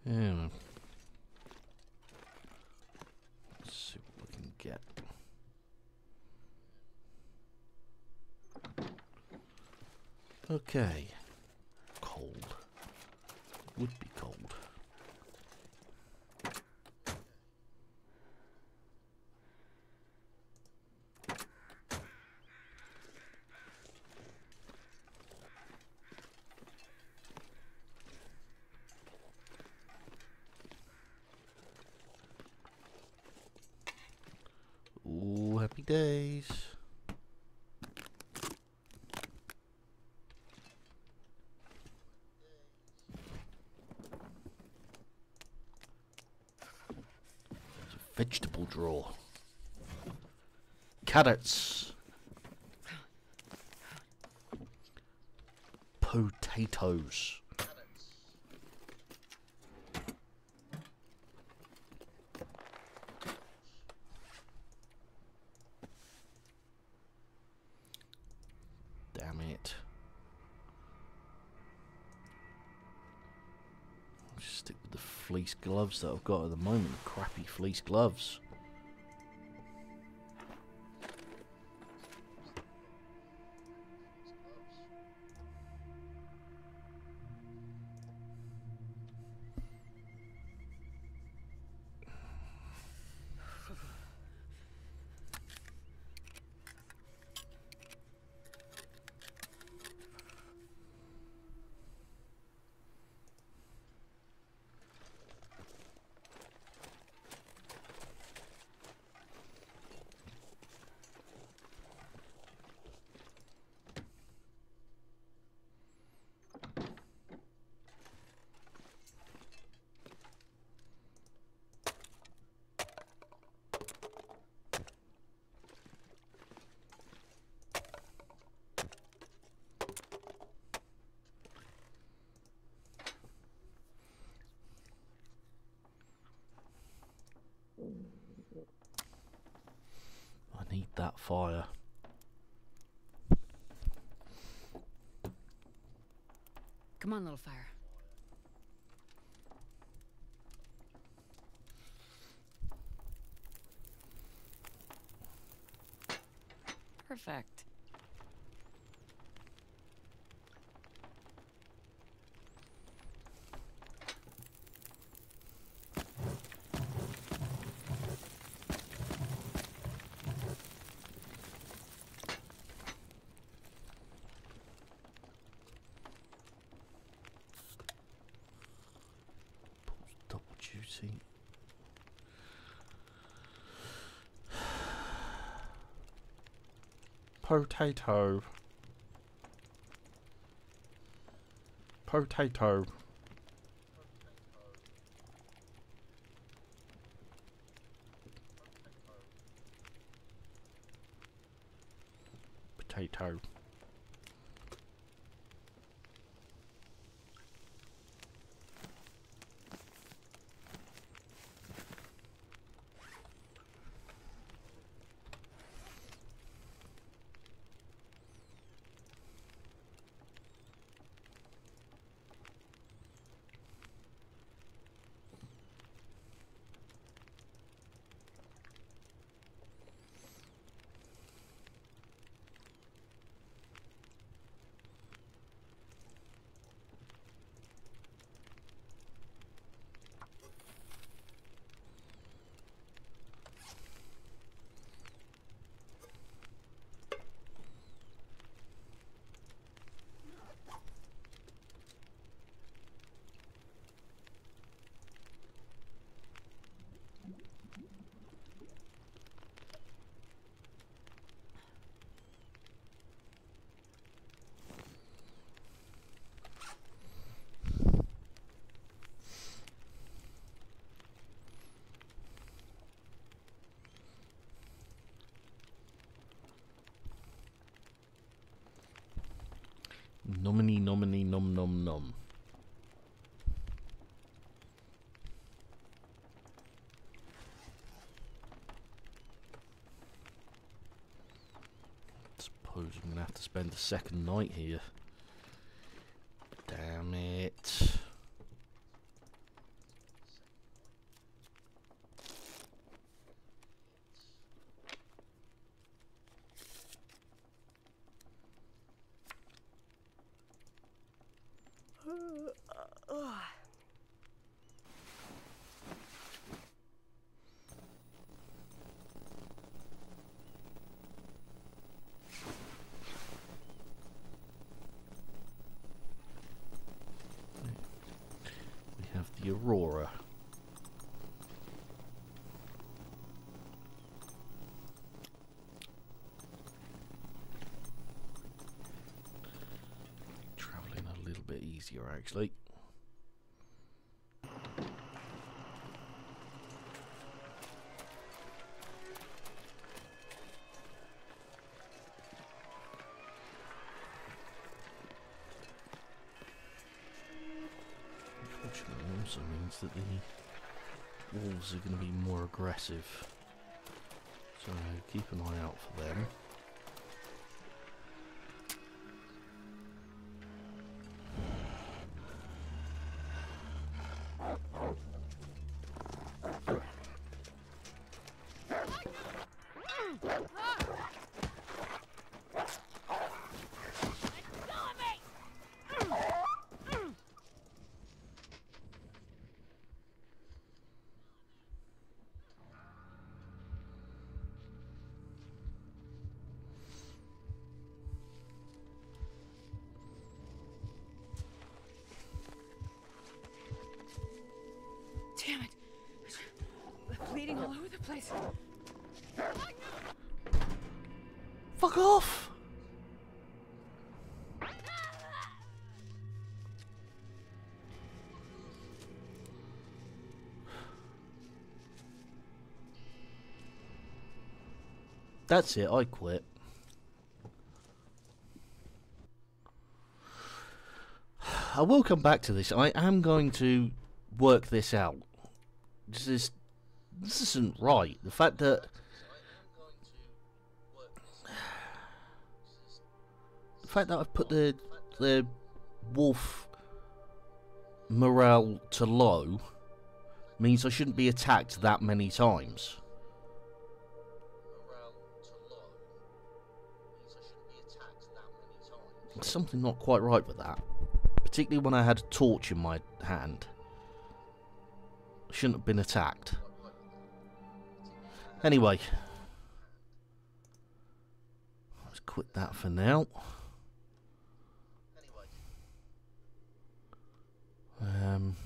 Yeah. well. Let's see what we can get. Okay. Cold. Would be cold. Ooh, happy days. It's a vegetable drawer. Carrots. Potatoes. Damn it. I'll just stick with the fleece gloves that I've got at the moment. Crappy fleece gloves. Potato. Potato. Suppose I'm gonna have to spend a second night here. Damn it. We have the Aurora. Travelling a little bit easier actually. Unfortunately, also means that the wolves are going to be more aggressive. So keep an eye out for them. Damn it. Bleeding all over the place. That's it, I quit. I will come back to this. I am going to work this out. This is this isn't right. The fact that the fact that I've put the the wolf morale to low means I shouldn't be attacked that many times. Something not quite right with that. Particularly when I had a torch in my hand. I shouldn't have been attacked. Anyway. Let's quit that for now. Um,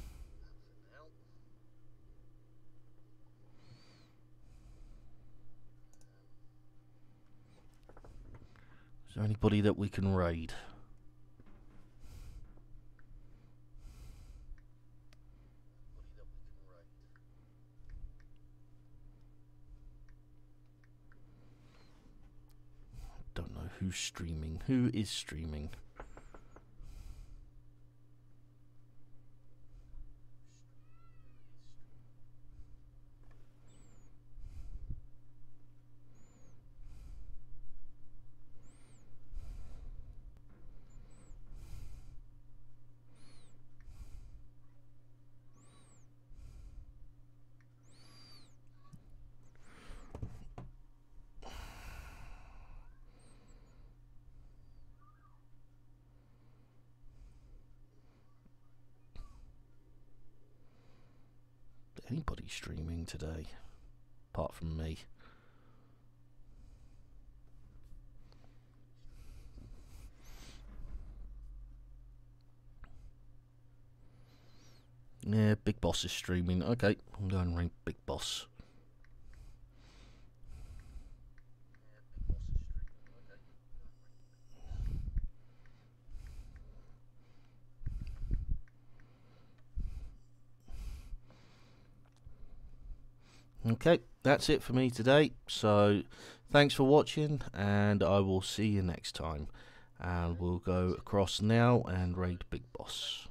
there anybody that we can raid? Don't know who's streaming. Who is streaming? anybody streaming today apart from me. Yeah, Big Boss is streaming. Okay, I'm going to ring Big Boss. Okay, that's it for me today. So, thanks for watching, and I will see you next time. And we'll go across now and raid Big Boss.